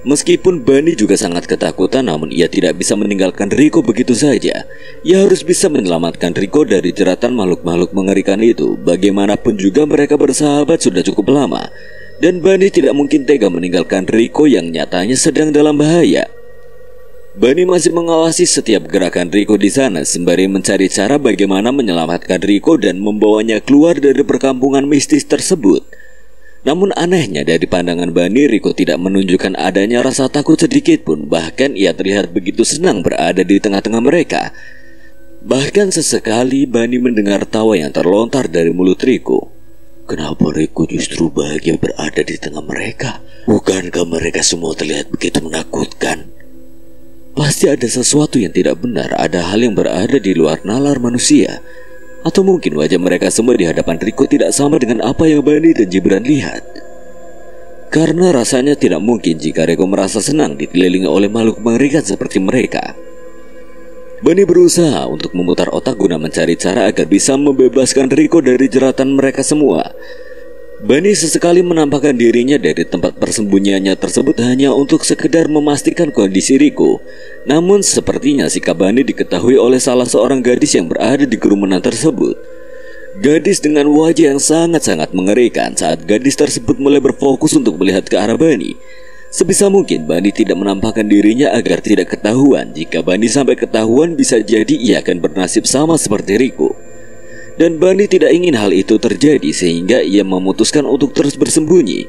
A: Meskipun Bani juga sangat ketakutan namun ia tidak bisa meninggalkan Riko begitu saja. Ia harus bisa menyelamatkan Riko dari jeratan makhluk-makhluk mengerikan itu. Bagaimanapun juga mereka bersahabat sudah cukup lama. Dan Bani tidak mungkin tega meninggalkan Riko yang nyatanya sedang dalam bahaya. Bani masih mengawasi setiap gerakan Riko di sana sembari mencari cara bagaimana menyelamatkan Riko dan membawanya keluar dari perkampungan mistis tersebut. Namun anehnya dari pandangan Bani, Riko tidak menunjukkan adanya rasa takut sedikit pun, bahkan ia terlihat begitu senang berada di tengah-tengah mereka. Bahkan sesekali Bani mendengar tawa yang terlontar dari mulut Riko. Kenapa Riko justru bahagia berada di tengah mereka? Bukankah mereka semua terlihat begitu menakutkan? Pasti ada sesuatu yang tidak benar, ada hal yang berada di luar nalar manusia. Atau mungkin wajah mereka semua di hadapan Riko tidak sama dengan apa yang Bani dan Jibran lihat. Karena rasanya tidak mungkin jika Riko merasa senang dikelilingi oleh makhluk mengerikan seperti mereka. Bani berusaha untuk memutar otak guna mencari cara agar bisa membebaskan Riko dari jeratan mereka semua. Bani sesekali menampakkan dirinya dari tempat persembunyiannya tersebut hanya untuk sekedar memastikan kondisi Riko. Namun sepertinya sikap Bani diketahui oleh salah seorang gadis yang berada di kerumunan tersebut. Gadis dengan wajah yang sangat-sangat mengerikan saat gadis tersebut mulai berfokus untuk melihat ke arah Bani. Sebisa mungkin Bani tidak menampakkan dirinya agar tidak ketahuan. Jika Bani sampai ketahuan bisa jadi ia akan bernasib sama seperti Riko. Dan Bani tidak ingin hal itu terjadi sehingga ia memutuskan untuk terus bersembunyi.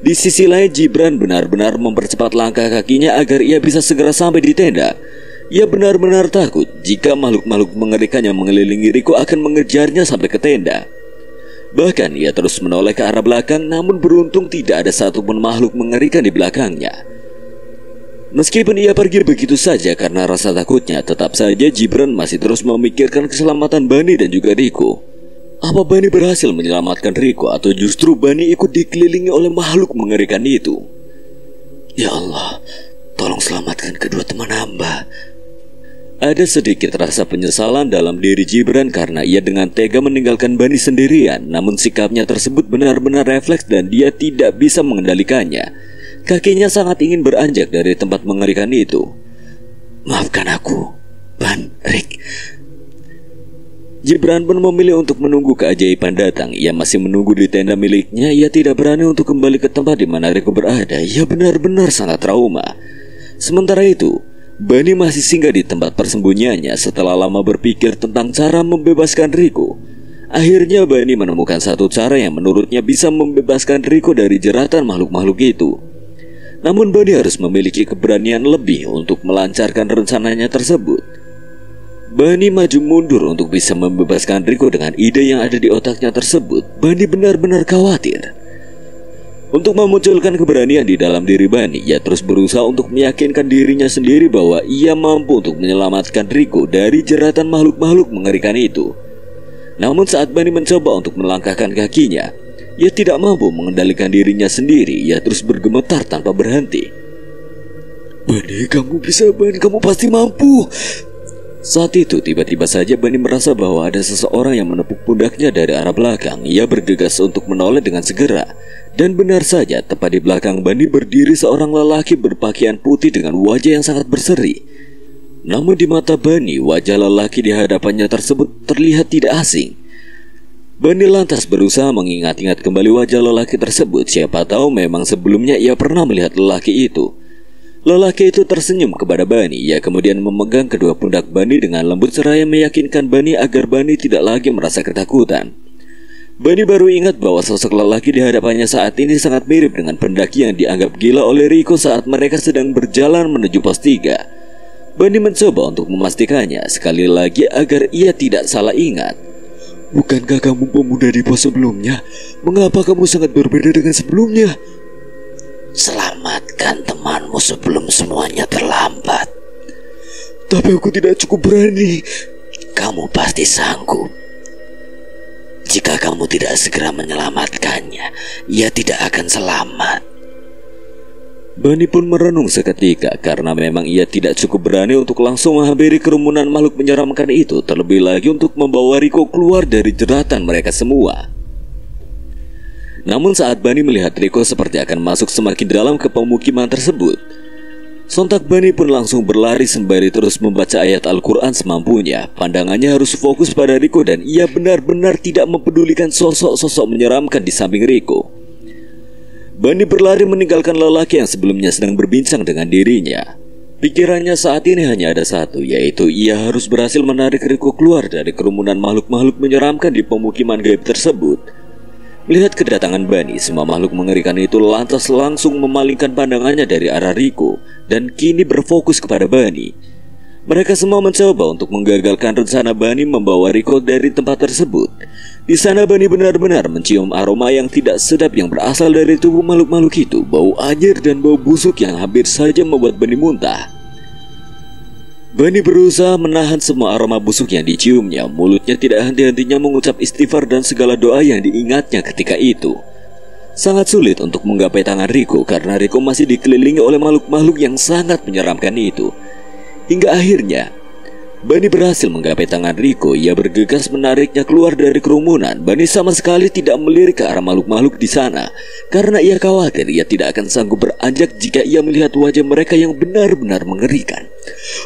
A: Di sisi lain Gibran benar-benar mempercepat langkah kakinya agar ia bisa segera sampai di tenda. Ia benar-benar takut jika makhluk-makhluk mengerikan yang mengelilingi Riko akan mengejarnya sampai ke tenda. Bahkan ia terus menoleh ke arah belakang namun beruntung tidak ada satupun makhluk mengerikan di belakangnya. Meskipun ia pergi begitu saja karena rasa takutnya, tetap saja Gibran masih terus memikirkan keselamatan Bani dan juga Riko. Apa Bani berhasil menyelamatkan Riko atau justru Bani ikut dikelilingi oleh makhluk mengerikan itu? Ya Allah, tolong selamatkan kedua teman hamba. Ada sedikit rasa penyesalan dalam diri Gibran karena ia dengan tega meninggalkan Bani sendirian, namun sikapnya tersebut benar-benar refleks dan dia tidak bisa mengendalikannya. Kakinya sangat ingin beranjak dari tempat mengerikan itu. Maafkan aku, Ban, Rick. Gibran pun memilih untuk menunggu keajaiban datang. Ia masih menunggu di tenda miliknya. Ia tidak berani untuk kembali ke tempat di mana Rico berada. Ia benar-benar sangat trauma. Sementara itu, Bani masih singgah di tempat persembunyiannya setelah lama berpikir tentang cara membebaskan Rico. Akhirnya Bani menemukan satu cara yang menurutnya bisa membebaskan Rico dari jeratan makhluk-makhluk itu. Namun Bani harus memiliki keberanian lebih untuk melancarkan rencananya tersebut. Bani maju mundur untuk bisa membebaskan Riko dengan ide yang ada di otaknya tersebut. Bani benar-benar khawatir. Untuk memunculkan keberanian di dalam diri Bani, ia terus berusaha untuk meyakinkan dirinya sendiri bahwa ia mampu untuk menyelamatkan Riko dari jeratan makhluk-makhluk mengerikan itu. Namun saat Bani mencoba untuk melangkahkan kakinya, ia tidak mampu mengendalikan dirinya sendiri. Ia terus bergemetar tanpa berhenti. Bani, kamu bisa, Bani. Kamu pasti mampu. Saat itu tiba-tiba saja Bani merasa bahwa ada seseorang yang menepuk pundaknya dari arah belakang. Ia bergegas untuk menoleh dengan segera. Dan benar saja, tepat di belakang Bani berdiri seorang lelaki berpakaian putih dengan wajah yang sangat berseri. Namun di mata Bani, wajah lelaki di hadapannya tersebut terlihat tidak asing. Bani lantas berusaha mengingat-ingat kembali wajah lelaki tersebut. Siapa tahu memang sebelumnya ia pernah melihat lelaki itu. Lelaki itu tersenyum kepada Bani. Ia kemudian memegang kedua pundak Bani dengan lembut seraya meyakinkan Bani agar Bani tidak lagi merasa ketakutan. Bani baru ingat bahwa sosok lelaki di hadapannya saat ini sangat mirip dengan pendaki yang dianggap gila oleh Riko saat mereka sedang berjalan menuju pos 3. Bani mencoba untuk memastikannya sekali lagi agar ia tidak salah ingat. Bukankah kamu pemuda di pos sebelumnya? Mengapa kamu sangat berbeda dengan sebelumnya?
B: Selamatkan temanmu sebelum semuanya terlambat.
A: Tapi aku tidak cukup berani.
B: Kamu pasti sanggup. Jika kamu tidak segera menyelamatkannya, ia tidak akan selamat.
A: Bani pun merenung seketika karena memang ia tidak cukup berani untuk langsung menghampiri kerumunan makhluk menyeramkan itu terlebih lagi untuk membawa Riko keluar dari jeratan mereka semua. Namun saat Bani melihat Riko seperti akan masuk semakin dalam ke pemukiman tersebut, sontak Bani pun langsung berlari sembari terus membaca ayat Al-Quran semampunya. Pandangannya harus fokus pada Riko dan ia benar-benar tidak mempedulikan sosok-sosok menyeramkan di samping Riko. Bani berlari meninggalkan lelaki yang sebelumnya sedang berbincang dengan dirinya. Pikirannya saat ini hanya ada satu, yaitu ia harus berhasil menarik Riko keluar dari kerumunan makhluk-makhluk menyeramkan di pemukiman gaib tersebut. Melihat kedatangan Bani, semua makhluk mengerikan itu lantas langsung memalingkan pandangannya dari arah Riko dan kini berfokus kepada Bani. Mereka semua mencoba untuk menggagalkan rencana Bani membawa Riko dari tempat tersebut. Di sana Bani benar-benar mencium aroma yang tidak sedap yang berasal dari tubuh makhluk-makhluk itu, bau anjir dan bau busuk yang hampir saja membuat Bani muntah. Bani berusaha menahan semua aroma busuk yang diciumnya. Mulutnya tidak henti-hentinya mengucap istighfar dan segala doa yang diingatnya ketika itu. Sangat sulit untuk menggapai tangan Riko karena Riko masih dikelilingi oleh makhluk-makhluk yang sangat menyeramkan itu. Hingga akhirnya, Bani berhasil menggapai tangan Riko. Ia bergegas menariknya keluar dari kerumunan. Bani sama sekali tidak melirik ke arah makhluk-makhluk di sana karena ia khawatir ia tidak akan sanggup beranjak jika ia melihat wajah mereka yang benar-benar mengerikan.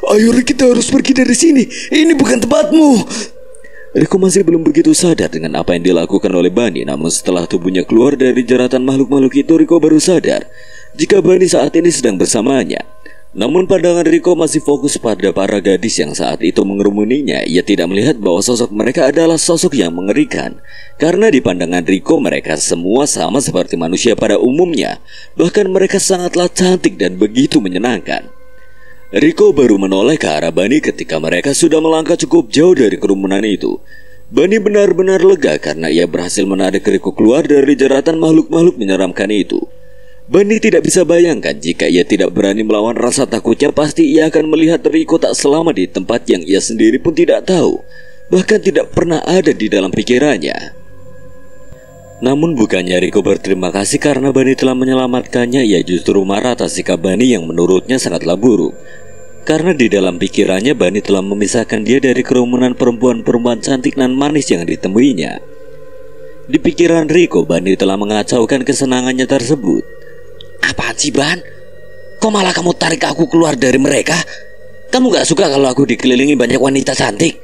E: Ayo kita harus pergi dari sini. Ini bukan tempatmu.
A: Riko masih belum begitu sadar dengan apa yang dilakukan oleh Bani Namun setelah tubuhnya keluar dari jeratan makhluk-makhluk itu Riko baru sadar Jika Bani saat ini sedang bersamanya namun pandangan Riko masih fokus pada para gadis yang saat itu mengerumuninya. Ia tidak melihat bahwa sosok mereka adalah sosok yang mengerikan. Karena di pandangan Riko mereka semua sama seperti manusia pada umumnya. Bahkan mereka sangatlah cantik dan begitu menyenangkan. Riko baru menoleh ke arah Bani ketika mereka sudah melangkah cukup jauh dari kerumunan itu. Bani benar-benar lega karena ia berhasil menarik Riko keluar dari jeratan makhluk-makhluk menyeramkan itu. Bani tidak bisa bayangkan jika ia tidak berani melawan rasa takutnya pasti ia akan melihat Riko tak selama di tempat yang ia sendiri pun tidak tahu. Bahkan tidak pernah ada di dalam pikirannya. Namun bukannya Riko berterima kasih karena Bani telah menyelamatkannya Ia justru marah atas sikap Bani yang menurutnya sangatlah buruk. Karena di dalam pikirannya Bani telah memisahkan dia dari kerumunan perempuan-perempuan cantik dan manis yang ditemuinya. Di pikiran Riko Bani telah mengacaukan kesenangannya tersebut
B: Apaan sih Ban? Kok malah kamu tarik aku keluar dari mereka? Kamu gak suka kalau aku dikelilingi banyak wanita cantik?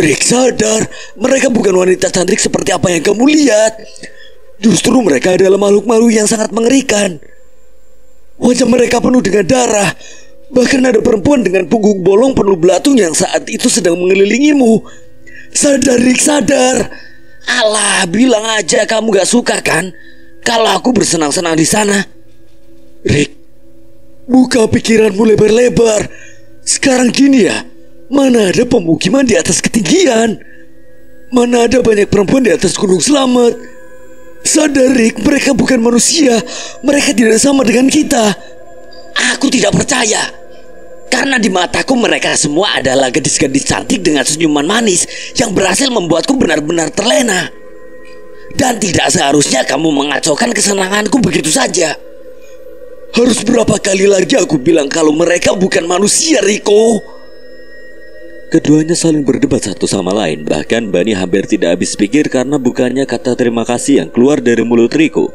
E: Rick sadar, mereka bukan wanita cantik seperti apa yang kamu lihat. Justru mereka adalah makhluk-makhluk yang sangat mengerikan. Wajah mereka penuh dengan darah. Bahkan ada perempuan dengan punggung bolong penuh belatung yang saat itu sedang mengelilingimu. Sadar, Rick, sadar.
B: Alah, bilang aja kamu gak suka kan? Kalau aku bersenang-senang di sana.
E: Rick, buka pikiranmu lebar-lebar. Sekarang gini ya, mana ada pemukiman di atas ketinggian? Mana ada banyak perempuan di atas gunung selamat? Sadar Rick, mereka bukan manusia. Mereka tidak sama dengan kita.
B: Aku tidak percaya. Karena di mataku mereka semua adalah gadis-gadis cantik dengan senyuman manis yang berhasil membuatku benar-benar terlena. Dan tidak seharusnya kamu mengacaukan kesenanganku begitu saja.
E: Harus berapa kali lagi aku bilang kalau mereka bukan manusia, Riko?
A: Keduanya saling berdebat satu sama lain Bahkan Bani hampir tidak habis pikir karena bukannya kata terima kasih yang keluar dari mulut Riko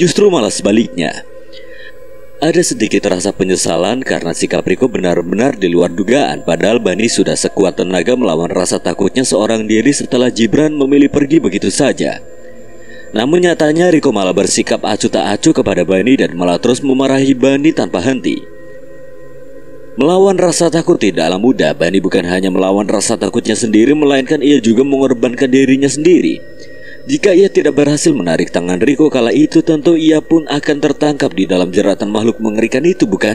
A: Justru malah sebaliknya Ada sedikit rasa penyesalan karena sikap Riko benar-benar di luar dugaan Padahal Bani sudah sekuat tenaga melawan rasa takutnya seorang diri setelah Gibran memilih pergi begitu saja namun nyatanya Riko malah bersikap acuh tak acuh kepada Bani dan malah terus memarahi Bani tanpa henti. Melawan rasa takut tidaklah mudah. Bani bukan hanya melawan rasa takutnya sendiri, melainkan ia juga mengorbankan dirinya sendiri. Jika ia tidak berhasil menarik tangan Riko kala itu, tentu ia pun akan tertangkap di dalam jeratan makhluk mengerikan itu, bukan?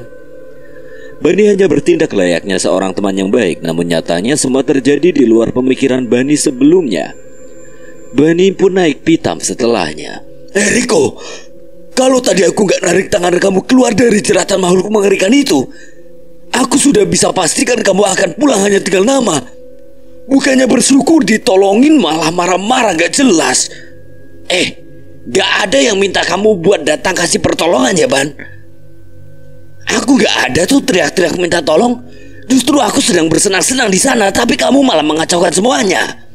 A: Bani hanya bertindak layaknya seorang teman yang baik, namun nyatanya semua terjadi di luar pemikiran Bani sebelumnya. Bani pun naik pitam setelahnya.
E: Eh Riko, kalau tadi aku nggak narik tangan kamu keluar dari jeratan makhluk mengerikan itu, aku sudah bisa pastikan kamu akan pulang hanya tinggal nama. Bukannya bersyukur ditolongin malah marah-marah gak jelas.
B: Eh, gak ada yang minta kamu buat datang kasih pertolongan ya Ban.
E: Aku gak ada tuh teriak-teriak minta tolong. Justru aku sedang bersenang-senang di sana, tapi kamu malah mengacaukan semuanya.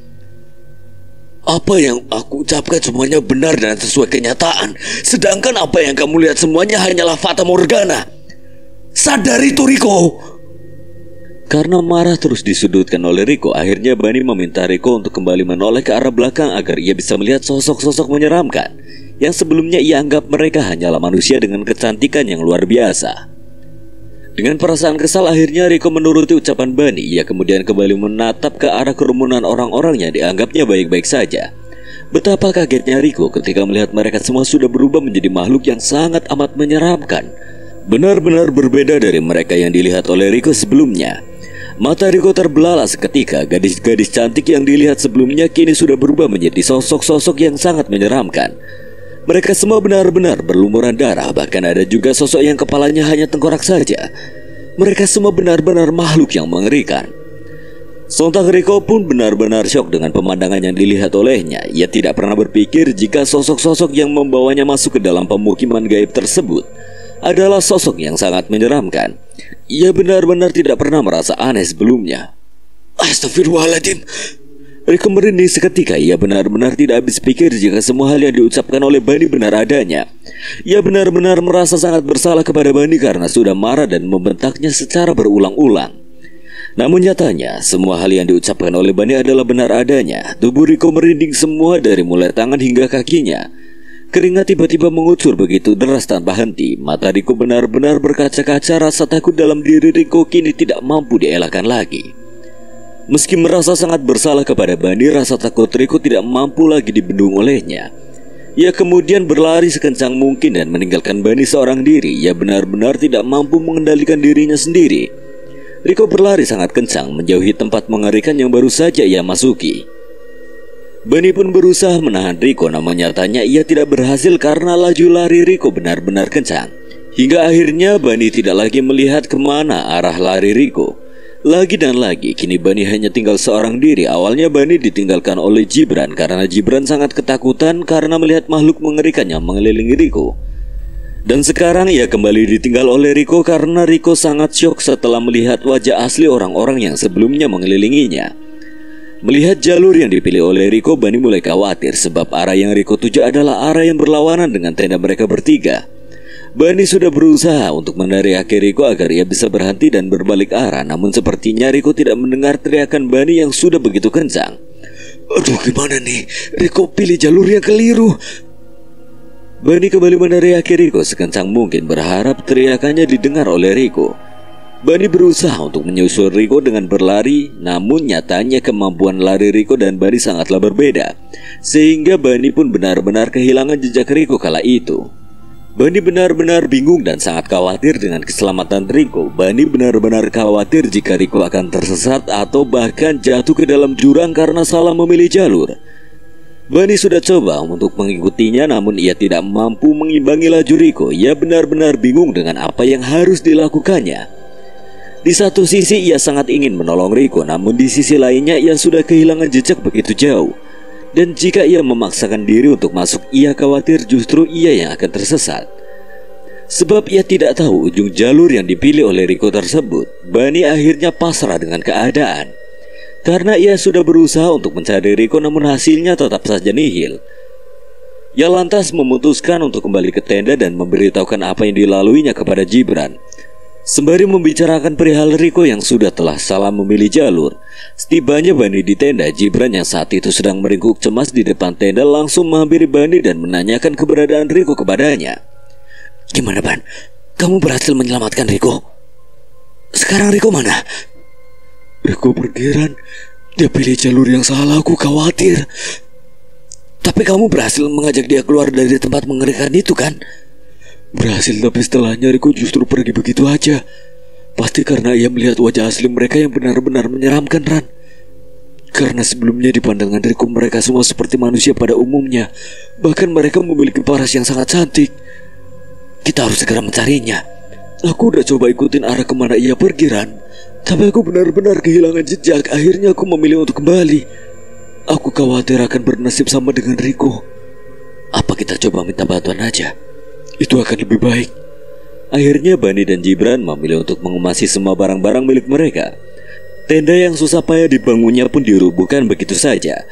E: Apa yang aku ucapkan semuanya benar dan sesuai kenyataan, sedangkan apa yang kamu lihat semuanya hanyalah fata morgana. Sadar itu, Riko.
A: Karena marah terus disudutkan oleh Riko, akhirnya Bani meminta Riko untuk kembali menoleh ke arah belakang agar ia bisa melihat sosok-sosok menyeramkan. Yang sebelumnya ia anggap mereka hanyalah manusia dengan kecantikan yang luar biasa. Dengan perasaan kesal akhirnya Riko menuruti ucapan Bani. Ia kemudian kembali menatap ke arah kerumunan orang-orang yang dianggapnya baik-baik saja. Betapa kagetnya Riko ketika melihat mereka semua sudah berubah menjadi makhluk yang sangat amat menyeramkan. Benar-benar berbeda dari mereka yang dilihat oleh Riko sebelumnya Mata Riko terbelalak seketika Gadis-gadis cantik yang dilihat sebelumnya kini sudah berubah menjadi sosok-sosok yang sangat menyeramkan mereka semua benar-benar berlumuran darah, bahkan ada juga sosok yang kepalanya hanya tengkorak saja. Mereka semua benar-benar makhluk yang mengerikan. Sontak Riko pun benar-benar syok dengan pemandangan yang dilihat olehnya. Ia tidak pernah berpikir jika sosok-sosok yang membawanya masuk ke dalam pemukiman gaib tersebut adalah sosok yang sangat menyeramkan. Ia benar-benar tidak pernah merasa aneh sebelumnya.
E: Astagfirullahaladzim,
A: Riko merinding seketika ia benar-benar tidak habis pikir jika semua hal yang diucapkan oleh Bani benar adanya. Ia benar-benar merasa sangat bersalah kepada Bani karena sudah marah dan membentaknya secara berulang-ulang. Namun nyatanya, semua hal yang diucapkan oleh Bani adalah benar adanya. Tubuh Riko merinding semua dari mulai tangan hingga kakinya. Keringat tiba-tiba mengucur begitu deras tanpa henti. Mata Riko benar-benar berkaca-kaca rasa takut dalam diri Riko kini tidak mampu dielakkan lagi. Meski merasa sangat bersalah kepada Bani, rasa takut Riko tidak mampu lagi dibendung olehnya. Ia kemudian berlari sekencang mungkin dan meninggalkan Bani seorang diri. Ia benar-benar tidak mampu mengendalikan dirinya sendiri. Riko berlari sangat kencang menjauhi tempat mengerikan yang baru saja ia masuki. Bani pun berusaha menahan Riko namun nyatanya ia tidak berhasil karena laju lari Riko benar-benar kencang. Hingga akhirnya Bani tidak lagi melihat ke mana arah lari Riko. Lagi dan lagi, kini Bani hanya tinggal seorang diri. Awalnya Bani ditinggalkan oleh Jibran karena Jibran sangat ketakutan karena melihat makhluk mengerikan yang mengelilingi Riko. Dan sekarang ia kembali ditinggal oleh Riko karena Riko sangat syok setelah melihat wajah asli orang-orang yang sebelumnya mengelilinginya. Melihat jalur yang dipilih oleh Riko, Bani mulai khawatir sebab arah yang Riko tuju adalah arah yang berlawanan dengan tenda mereka bertiga. Bani sudah berusaha untuk menariaki Riko agar ia bisa berhenti dan berbalik arah Namun sepertinya Riko tidak mendengar teriakan Bani yang sudah begitu kencang.
E: Aduh gimana nih? Riko pilih jalur yang keliru.
A: Bani kembali menariaki Riko sekencang mungkin berharap teriakannya didengar oleh Riko Bani berusaha untuk menyusul Riko dengan berlari Namun nyatanya kemampuan lari Riko dan Bani sangatlah berbeda Sehingga Bani pun benar-benar kehilangan jejak Riko kala itu Bani benar-benar bingung dan sangat khawatir dengan keselamatan Riko. Bani benar-benar khawatir jika Riko akan tersesat atau bahkan jatuh ke dalam jurang karena salah memilih jalur. Bani sudah coba untuk mengikutinya namun ia tidak mampu mengimbangi laju Riko. Ia benar-benar bingung dengan apa yang harus dilakukannya. Di satu sisi ia sangat ingin menolong Riko namun di sisi lainnya ia sudah kehilangan jejak begitu jauh. Dan jika ia memaksakan diri untuk masuk, ia khawatir justru ia yang akan tersesat. Sebab ia tidak tahu ujung jalur yang dipilih oleh Riko tersebut. Bani akhirnya pasrah dengan keadaan. Karena ia sudah berusaha untuk mencari Riko namun hasilnya tetap saja nihil. Ia lantas memutuskan untuk kembali ke tenda dan memberitahukan apa yang dilaluinya kepada Jibran. Sembari membicarakan perihal Riko yang sudah telah salah memilih jalur, setibanya Bani di tenda, Jibran yang saat itu sedang meringkuk cemas di depan tenda langsung menghampiri Bani dan menanyakan keberadaan Riko kepadanya.
E: Gimana Ban? Kamu berhasil menyelamatkan Riko? Sekarang Riko mana?
A: Riko pergiran. Dia pilih jalur yang salah, aku khawatir.
E: Tapi kamu berhasil mengajak dia keluar dari tempat mengerikan itu kan?
A: Berhasil tapi setelahnya Riko justru pergi begitu aja. Pasti karena ia melihat wajah asli mereka yang benar-benar menyeramkan Ran. Karena sebelumnya di pandangan Riko mereka semua seperti manusia pada umumnya. Bahkan mereka memiliki paras yang sangat cantik.
E: Kita harus segera mencarinya.
A: Aku udah coba ikutin arah ke mana ia pergi Ran. Tapi aku benar-benar kehilangan jejak. Akhirnya aku memilih untuk kembali. Aku khawatir akan bernasib sama dengan Riko.
E: Apa kita coba minta bantuan aja?
A: Itu akan lebih baik. Akhirnya Bani dan Jibran memilih untuk mengemasi semua barang-barang milik mereka. Tenda yang susah payah dibangunnya pun dirubuhkan begitu saja.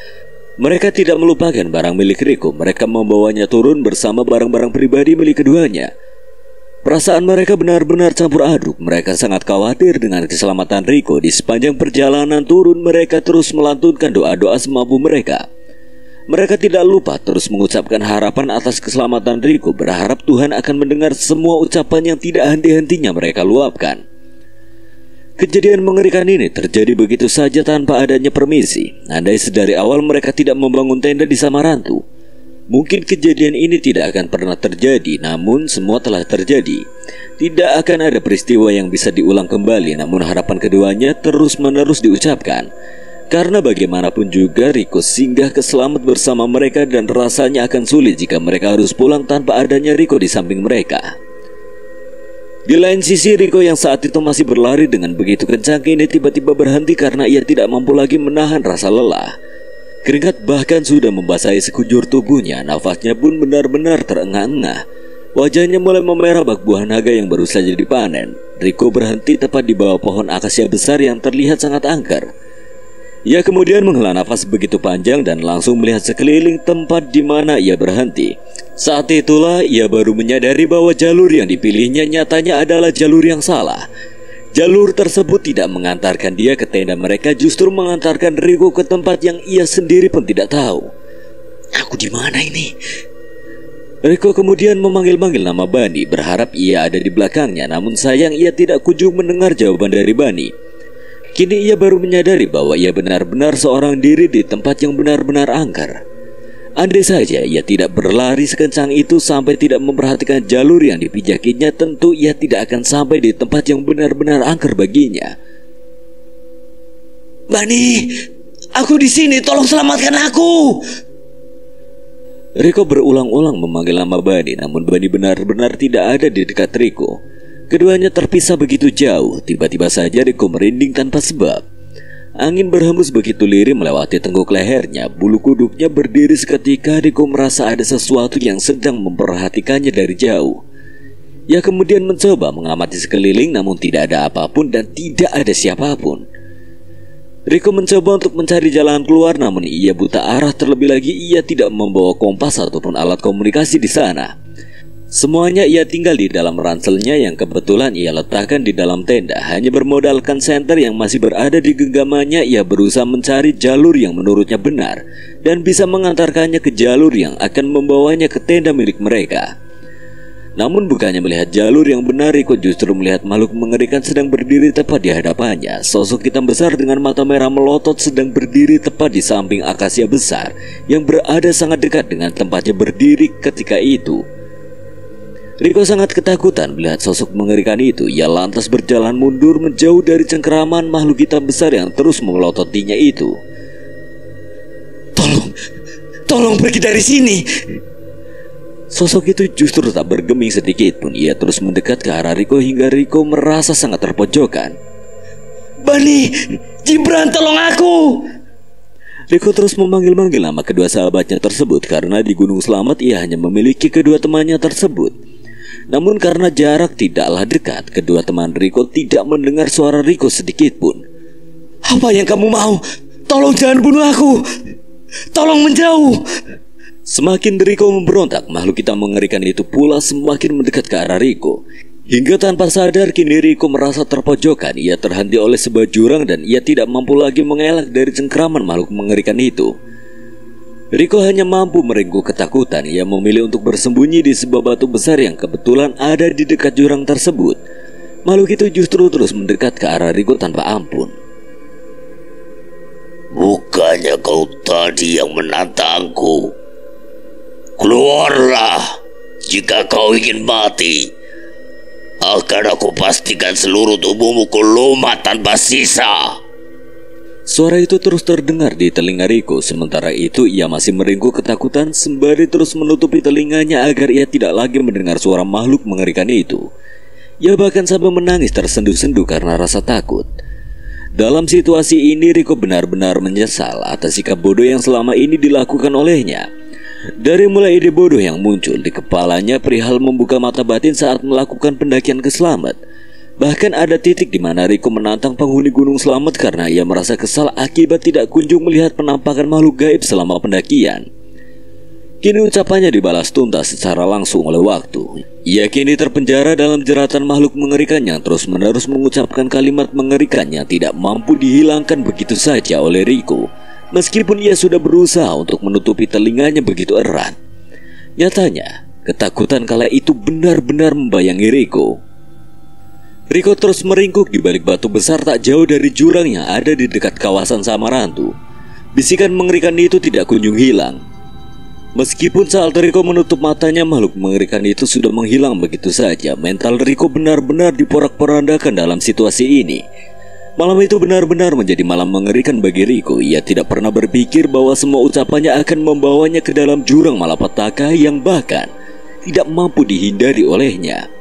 A: Mereka tidak melupakan barang milik Riko. Mereka membawanya turun bersama barang-barang pribadi milik keduanya. Perasaan mereka benar-benar campur aduk. Mereka sangat khawatir dengan keselamatan Riko. Di sepanjang perjalanan turun, mereka terus melantunkan doa-doa semampu mereka. Mereka tidak lupa terus mengucapkan harapan atas keselamatan Riko berharap Tuhan akan mendengar semua ucapan yang tidak henti-hentinya mereka luapkan. Kejadian mengerikan ini terjadi begitu saja tanpa adanya permisi. Andai sedari awal mereka tidak membangun tenda di Samarantu, mungkin kejadian ini tidak akan pernah terjadi, namun semua telah terjadi. Tidak akan ada peristiwa yang bisa diulang kembali, namun harapan keduanya terus-menerus diucapkan. Karena bagaimanapun juga Riko singgah ke selamat bersama mereka dan rasanya akan sulit jika mereka harus pulang tanpa adanya Riko di samping mereka. Di lain sisi Riko yang saat itu masih berlari dengan begitu kencang ini tiba-tiba berhenti karena ia tidak mampu lagi menahan rasa lelah. Keringat bahkan sudah membasahi sekujur tubuhnya, nafasnya pun benar-benar terengah-engah. Wajahnya mulai memerah bak buah naga yang baru saja dipanen. Riko berhenti tepat di bawah pohon akasia besar yang terlihat sangat angker. Ia kemudian menghela nafas begitu panjang dan langsung melihat sekeliling tempat di mana ia berhenti. Saat itulah ia baru menyadari bahwa jalur yang dipilihnya nyatanya adalah jalur yang salah. Jalur tersebut tidak mengantarkan dia ke tenda mereka, justru mengantarkan Rigo ke tempat yang ia sendiri pun tidak tahu.
E: Aku di mana ini?
A: Riko kemudian memanggil-manggil nama Bani, berharap ia ada di belakangnya, namun sayang ia tidak kunjung mendengar jawaban dari Bani. Kini ia baru menyadari bahwa ia benar-benar seorang diri di tempat yang benar-benar angker. Andai saja ia tidak berlari sekencang itu sampai tidak memperhatikan jalur yang dipijakinya, tentu ia tidak akan sampai di tempat yang benar-benar angker baginya.
E: Bani, aku di sini, tolong selamatkan aku.
A: Riko berulang-ulang memanggil nama Bani, namun Bani benar-benar tidak ada di dekat Riko. Keduanya terpisah begitu jauh, tiba-tiba saja Riko merinding tanpa sebab. Angin berhembus begitu lirih melewati tengguk lehernya, bulu kuduknya berdiri seketika Riko merasa ada sesuatu yang sedang memperhatikannya dari jauh. Ia kemudian mencoba mengamati sekeliling namun tidak ada apa pun dan tidak ada siapa pun. Riko mencoba untuk mencari jalan keluar namun ia buta arah terlebih lagi ia tidak membawa kompas ataupun alat komunikasi di sana. Semuanya ia tinggal di dalam ranselnya yang kebetulan ia letakkan di dalam tenda. Hanya bermodalkan senter yang masih berada di genggamannya, ia berusaha mencari jalur yang menurutnya benar dan bisa mengantarkannya ke jalur yang akan membawanya ke tenda milik mereka. Namun bukannya melihat jalur yang benar, Riko justru melihat makhluk mengerikan sedang berdiri tepat di hadapannya. Sosok hitam besar dengan mata merah melotot sedang berdiri tepat di samping akasia besar yang berada sangat dekat dengan tempatnya berdiri ketika itu. Riko sangat ketakutan melihat sosok mengerikan itu. Ia lantas berjalan mundur menjauh dari cengkeraman makhluk hitam besar yang terus memelototinya itu.
E: Tolong, tolong pergi dari sini.
A: Sosok itu justru tak bergeming sedikit pun. Ia terus mendekat ke arah Riko hingga Riko merasa sangat terpojokan.
E: Bani, Jibran tolong aku.
A: Riko terus memanggil-manggil nama kedua sahabatnya tersebut karena di Gunung Selamat ia hanya memiliki kedua temannya tersebut. Namun karena jarak tidaklah dekat, kedua teman Riko tidak mendengar suara Riko sedikit pun.
E: Apa yang kamu mau? Tolong jangan bunuh aku. Tolong menjauh.
A: Semakin Riko memberontak, makhluk kita mengerikan itu pula semakin mendekat ke arah Riko. Hingga tanpa sadar kini Riko merasa terpojokan, ia terhenti oleh sebuah jurang dan ia tidak mampu lagi mengelak dari cengkraman makhluk mengerikan itu. Riko hanya mampu meringkuk ketakutan. Ia memilih untuk bersembunyi di sebuah batu besar yang kebetulan ada di dekat jurang tersebut. Makhluk itu justru terus mendekat ke arah Riko tanpa ampun.
E: Bukannya kau tadi yang menantangku. Keluarlah jika kau ingin mati. Akan aku pastikan seluruh tubuhmu kulumat tanpa sisa.
A: Suara itu terus terdengar di telinga Riko, sementara itu ia masih meringkuk ketakutan sembari terus menutupi telinganya agar ia tidak lagi mendengar suara makhluk mengerikan itu. Ia bahkan sampai menangis tersendu-sendu karena rasa takut. Dalam situasi ini Riko benar-benar menyesal atas sikap bodoh yang selama ini dilakukan olehnya. Dari mulai ide bodoh yang muncul di kepalanya perihal membuka mata batin saat melakukan pendakian ke Selamat. Bahkan ada titik di mana Riko menantang penghuni Gunung Selamat karena ia merasa kesal akibat tidak kunjung melihat penampakan makhluk gaib selama pendakian. Kini ucapannya dibalas tuntas secara langsung oleh waktu. Ia kini terpenjara dalam jeratan makhluk mengerikan yang terus-menerus mengucapkan kalimat mengerikan yang tidak mampu dihilangkan begitu saja oleh Riko Meskipun ia sudah berusaha untuk menutupi telinganya begitu erat, nyatanya ketakutan kala itu benar-benar membayangi Riko. Riko terus meringkuk di balik batu besar tak jauh dari jurang yang ada di dekat kawasan Samarantu. Bisikan mengerikan itu tidak kunjung hilang. Meskipun saat Riko menutup matanya, makhluk mengerikan itu sudah menghilang begitu saja. Mental Riko benar-benar diporak-porandakan dalam situasi ini. Malam itu benar-benar menjadi malam mengerikan bagi Riko. Ia tidak pernah berpikir bahwa semua ucapannya akan membawanya ke dalam jurang malapetaka yang bahkan tidak mampu dihindari olehnya.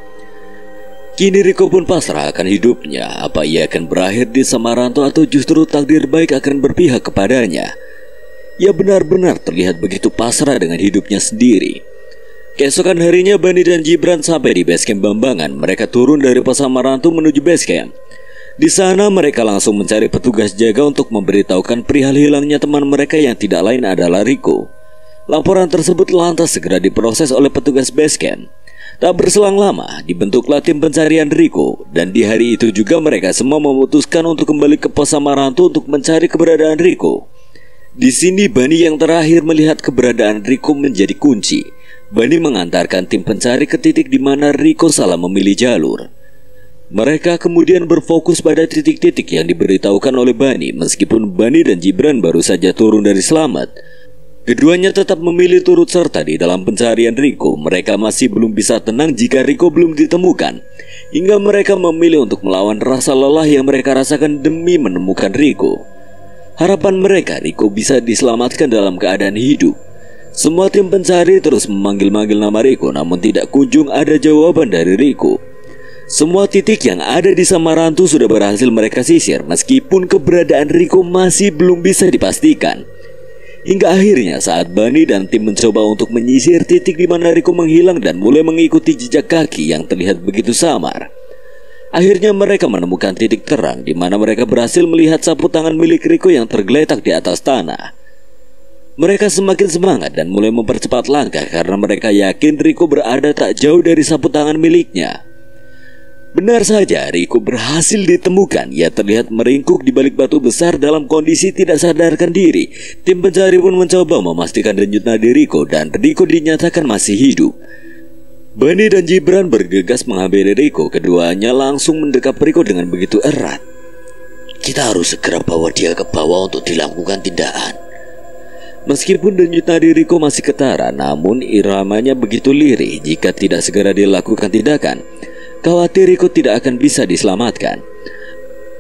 A: Kini Riko pun pasrah akan hidupnya. Apa ia akan berakhir di Samaranto atau justru takdir baik akan berpihak kepadanya? Ia benar-benar terlihat begitu pasrah dengan hidupnya sendiri. Keesokan harinya Bani dan Gibran sampai di basecamp Bambangan. Mereka turun dari pos Samaranto menuju basecamp. Di sana mereka langsung mencari petugas jaga untuk memberitahukan perihal hilangnya teman mereka yang tidak lain adalah Riko. Laporan tersebut lantas segera diproses oleh petugas basecamp. Tak berselang lama, dibentuklah tim pencarian Riko dan di hari itu juga mereka semua memutuskan untuk kembali ke pos Samarantu untuk mencari keberadaan Riko. Di sini Bani yang terakhir melihat keberadaan Riko menjadi kunci. Bani mengantarkan tim pencari ke titik di mana Riko salah memilih jalur. Mereka kemudian berfokus pada titik-titik yang diberitahukan oleh Bani meskipun Bani dan Gibran baru saja turun dari selamat. Keduanya tetap memilih turut serta di dalam pencarian Riko. Mereka masih belum bisa tenang jika Riko belum ditemukan. Hingga mereka memilih untuk melawan rasa lelah yang mereka rasakan demi menemukan Riko. Harapan mereka Riko bisa diselamatkan dalam keadaan hidup. Semua tim pencari terus memanggil-manggil nama Riko namun tidak kunjung ada jawaban dari Riko. Semua titik yang ada di Samarantu sudah berhasil mereka sisir meskipun keberadaan Riko masih belum bisa dipastikan. Hingga akhirnya saat Bani dan tim mencoba untuk menyisir titik di mana Riko menghilang dan mulai mengikuti jejak kaki yang terlihat begitu samar. Akhirnya mereka menemukan titik terang di mana mereka berhasil melihat sapu tangan milik Riko yang tergeletak di atas tanah. Mereka semakin semangat dan mulai mempercepat langkah karena mereka yakin Riko berada tak jauh dari sapu tangan miliknya. Benar saja, Riko berhasil ditemukan. Ia terlihat meringkuk di balik batu besar dalam kondisi tidak sadarkan diri. Tim pencari pun mencoba memastikan denyut nadi Riko dan Riko dinyatakan masih hidup. Bani dan Gibran bergegas menghampiri Riko. Keduanya langsung mendekap Riko dengan begitu erat.
B: Kita harus segera bawa dia ke bawah untuk dilakukan tindakan.
A: Meskipun denyut nadi Riko masih ketara, namun iramanya begitu lirih jika tidak segera dilakukan tindakan. Khawatir Riko tidak akan bisa diselamatkan.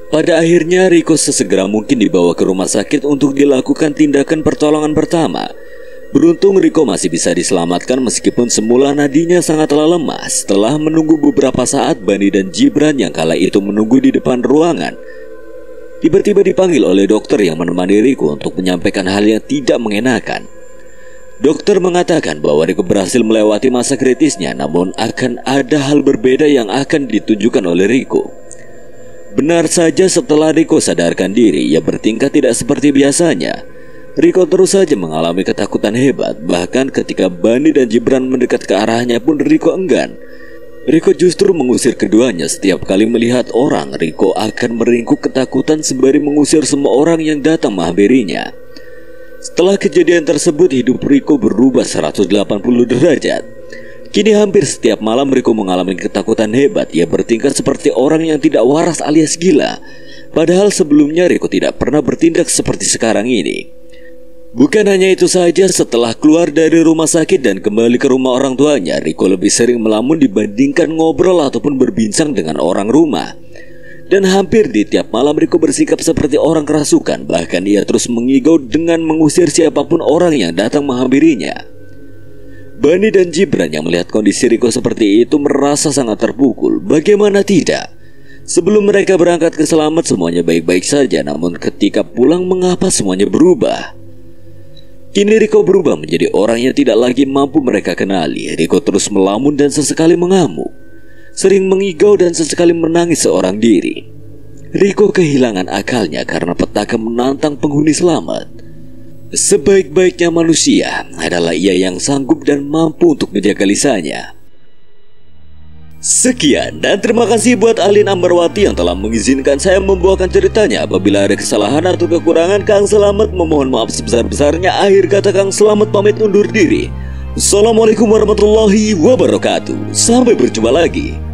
A: Pada akhirnya Riko sesegera mungkin dibawa ke rumah sakit untuk dilakukan tindakan pertolongan pertama. Beruntung Riko masih bisa diselamatkan meskipun semula nadinya sangatlah lemah setelah menunggu beberapa saat Bani dan Jibran yang kala itu menunggu di depan ruangan. Tiba-tiba dipanggil oleh dokter yang menemani Riko untuk menyampaikan hal yang tidak mengenakan. Dokter mengatakan bahwa Riko berhasil melewati masa kritisnya namun akan ada hal berbeda yang akan ditunjukkan oleh Riko. Benar saja setelah Riko sadarkan diri, ia bertingkah tidak seperti biasanya. Riko terus saja mengalami ketakutan hebat, bahkan ketika Bani dan Jibran mendekat ke arahnya pun Riko enggan. Riko justru mengusir keduanya setiap kali melihat orang, Riko akan meringkuk ketakutan sembari mengusir semua orang yang datang menghampirinya. Setelah kejadian tersebut, hidup Riko berubah 180 derajat. Kini hampir setiap malam Riko mengalami ketakutan hebat. Ia bertingkah seperti orang yang tidak waras alias gila. Padahal sebelumnya Riko tidak pernah bertindak seperti sekarang ini. Bukan hanya itu saja, setelah keluar dari rumah sakit dan kembali ke rumah orang tuanya, Riko lebih sering melamun dibandingkan ngobrol ataupun berbincang dengan orang rumah. Dan hampir di tiap malam Riko bersikap seperti orang kerasukan Bahkan ia terus mengigau dengan mengusir siapa pun orang yang datang menghampirinya Bani dan Jibran yang melihat kondisi Riko seperti itu merasa sangat terpukul Bagaimana tidak? Sebelum mereka berangkat ke selamat semuanya baik-baik saja Namun ketika pulang mengapa semuanya berubah? Kini Riko berubah menjadi orang yang tidak lagi mampu mereka kenali. Riko terus melamun dan sesekali mengamuk. Sering mengigau dan sesekali menangis seorang diri. Riko kehilangan akalnya karena petaka menantang penghuni selamat. Sebaik-baiknya manusia adalah ia yang sanggup dan mampu untuk menjaga lisannya. Sekian dan terima kasih buat Alin Ambarwati yang telah mengizinkan saya membawakan ceritanya. Apabila ada kesalahan atau kekurangan, Kang Selamat memohon maaf sebesar-besarnya. Akhir kata Kang Selamat pamit undur diri. Assalamualaikum warahmatullahi wabarakatuh. Sampai berjumpa lagi.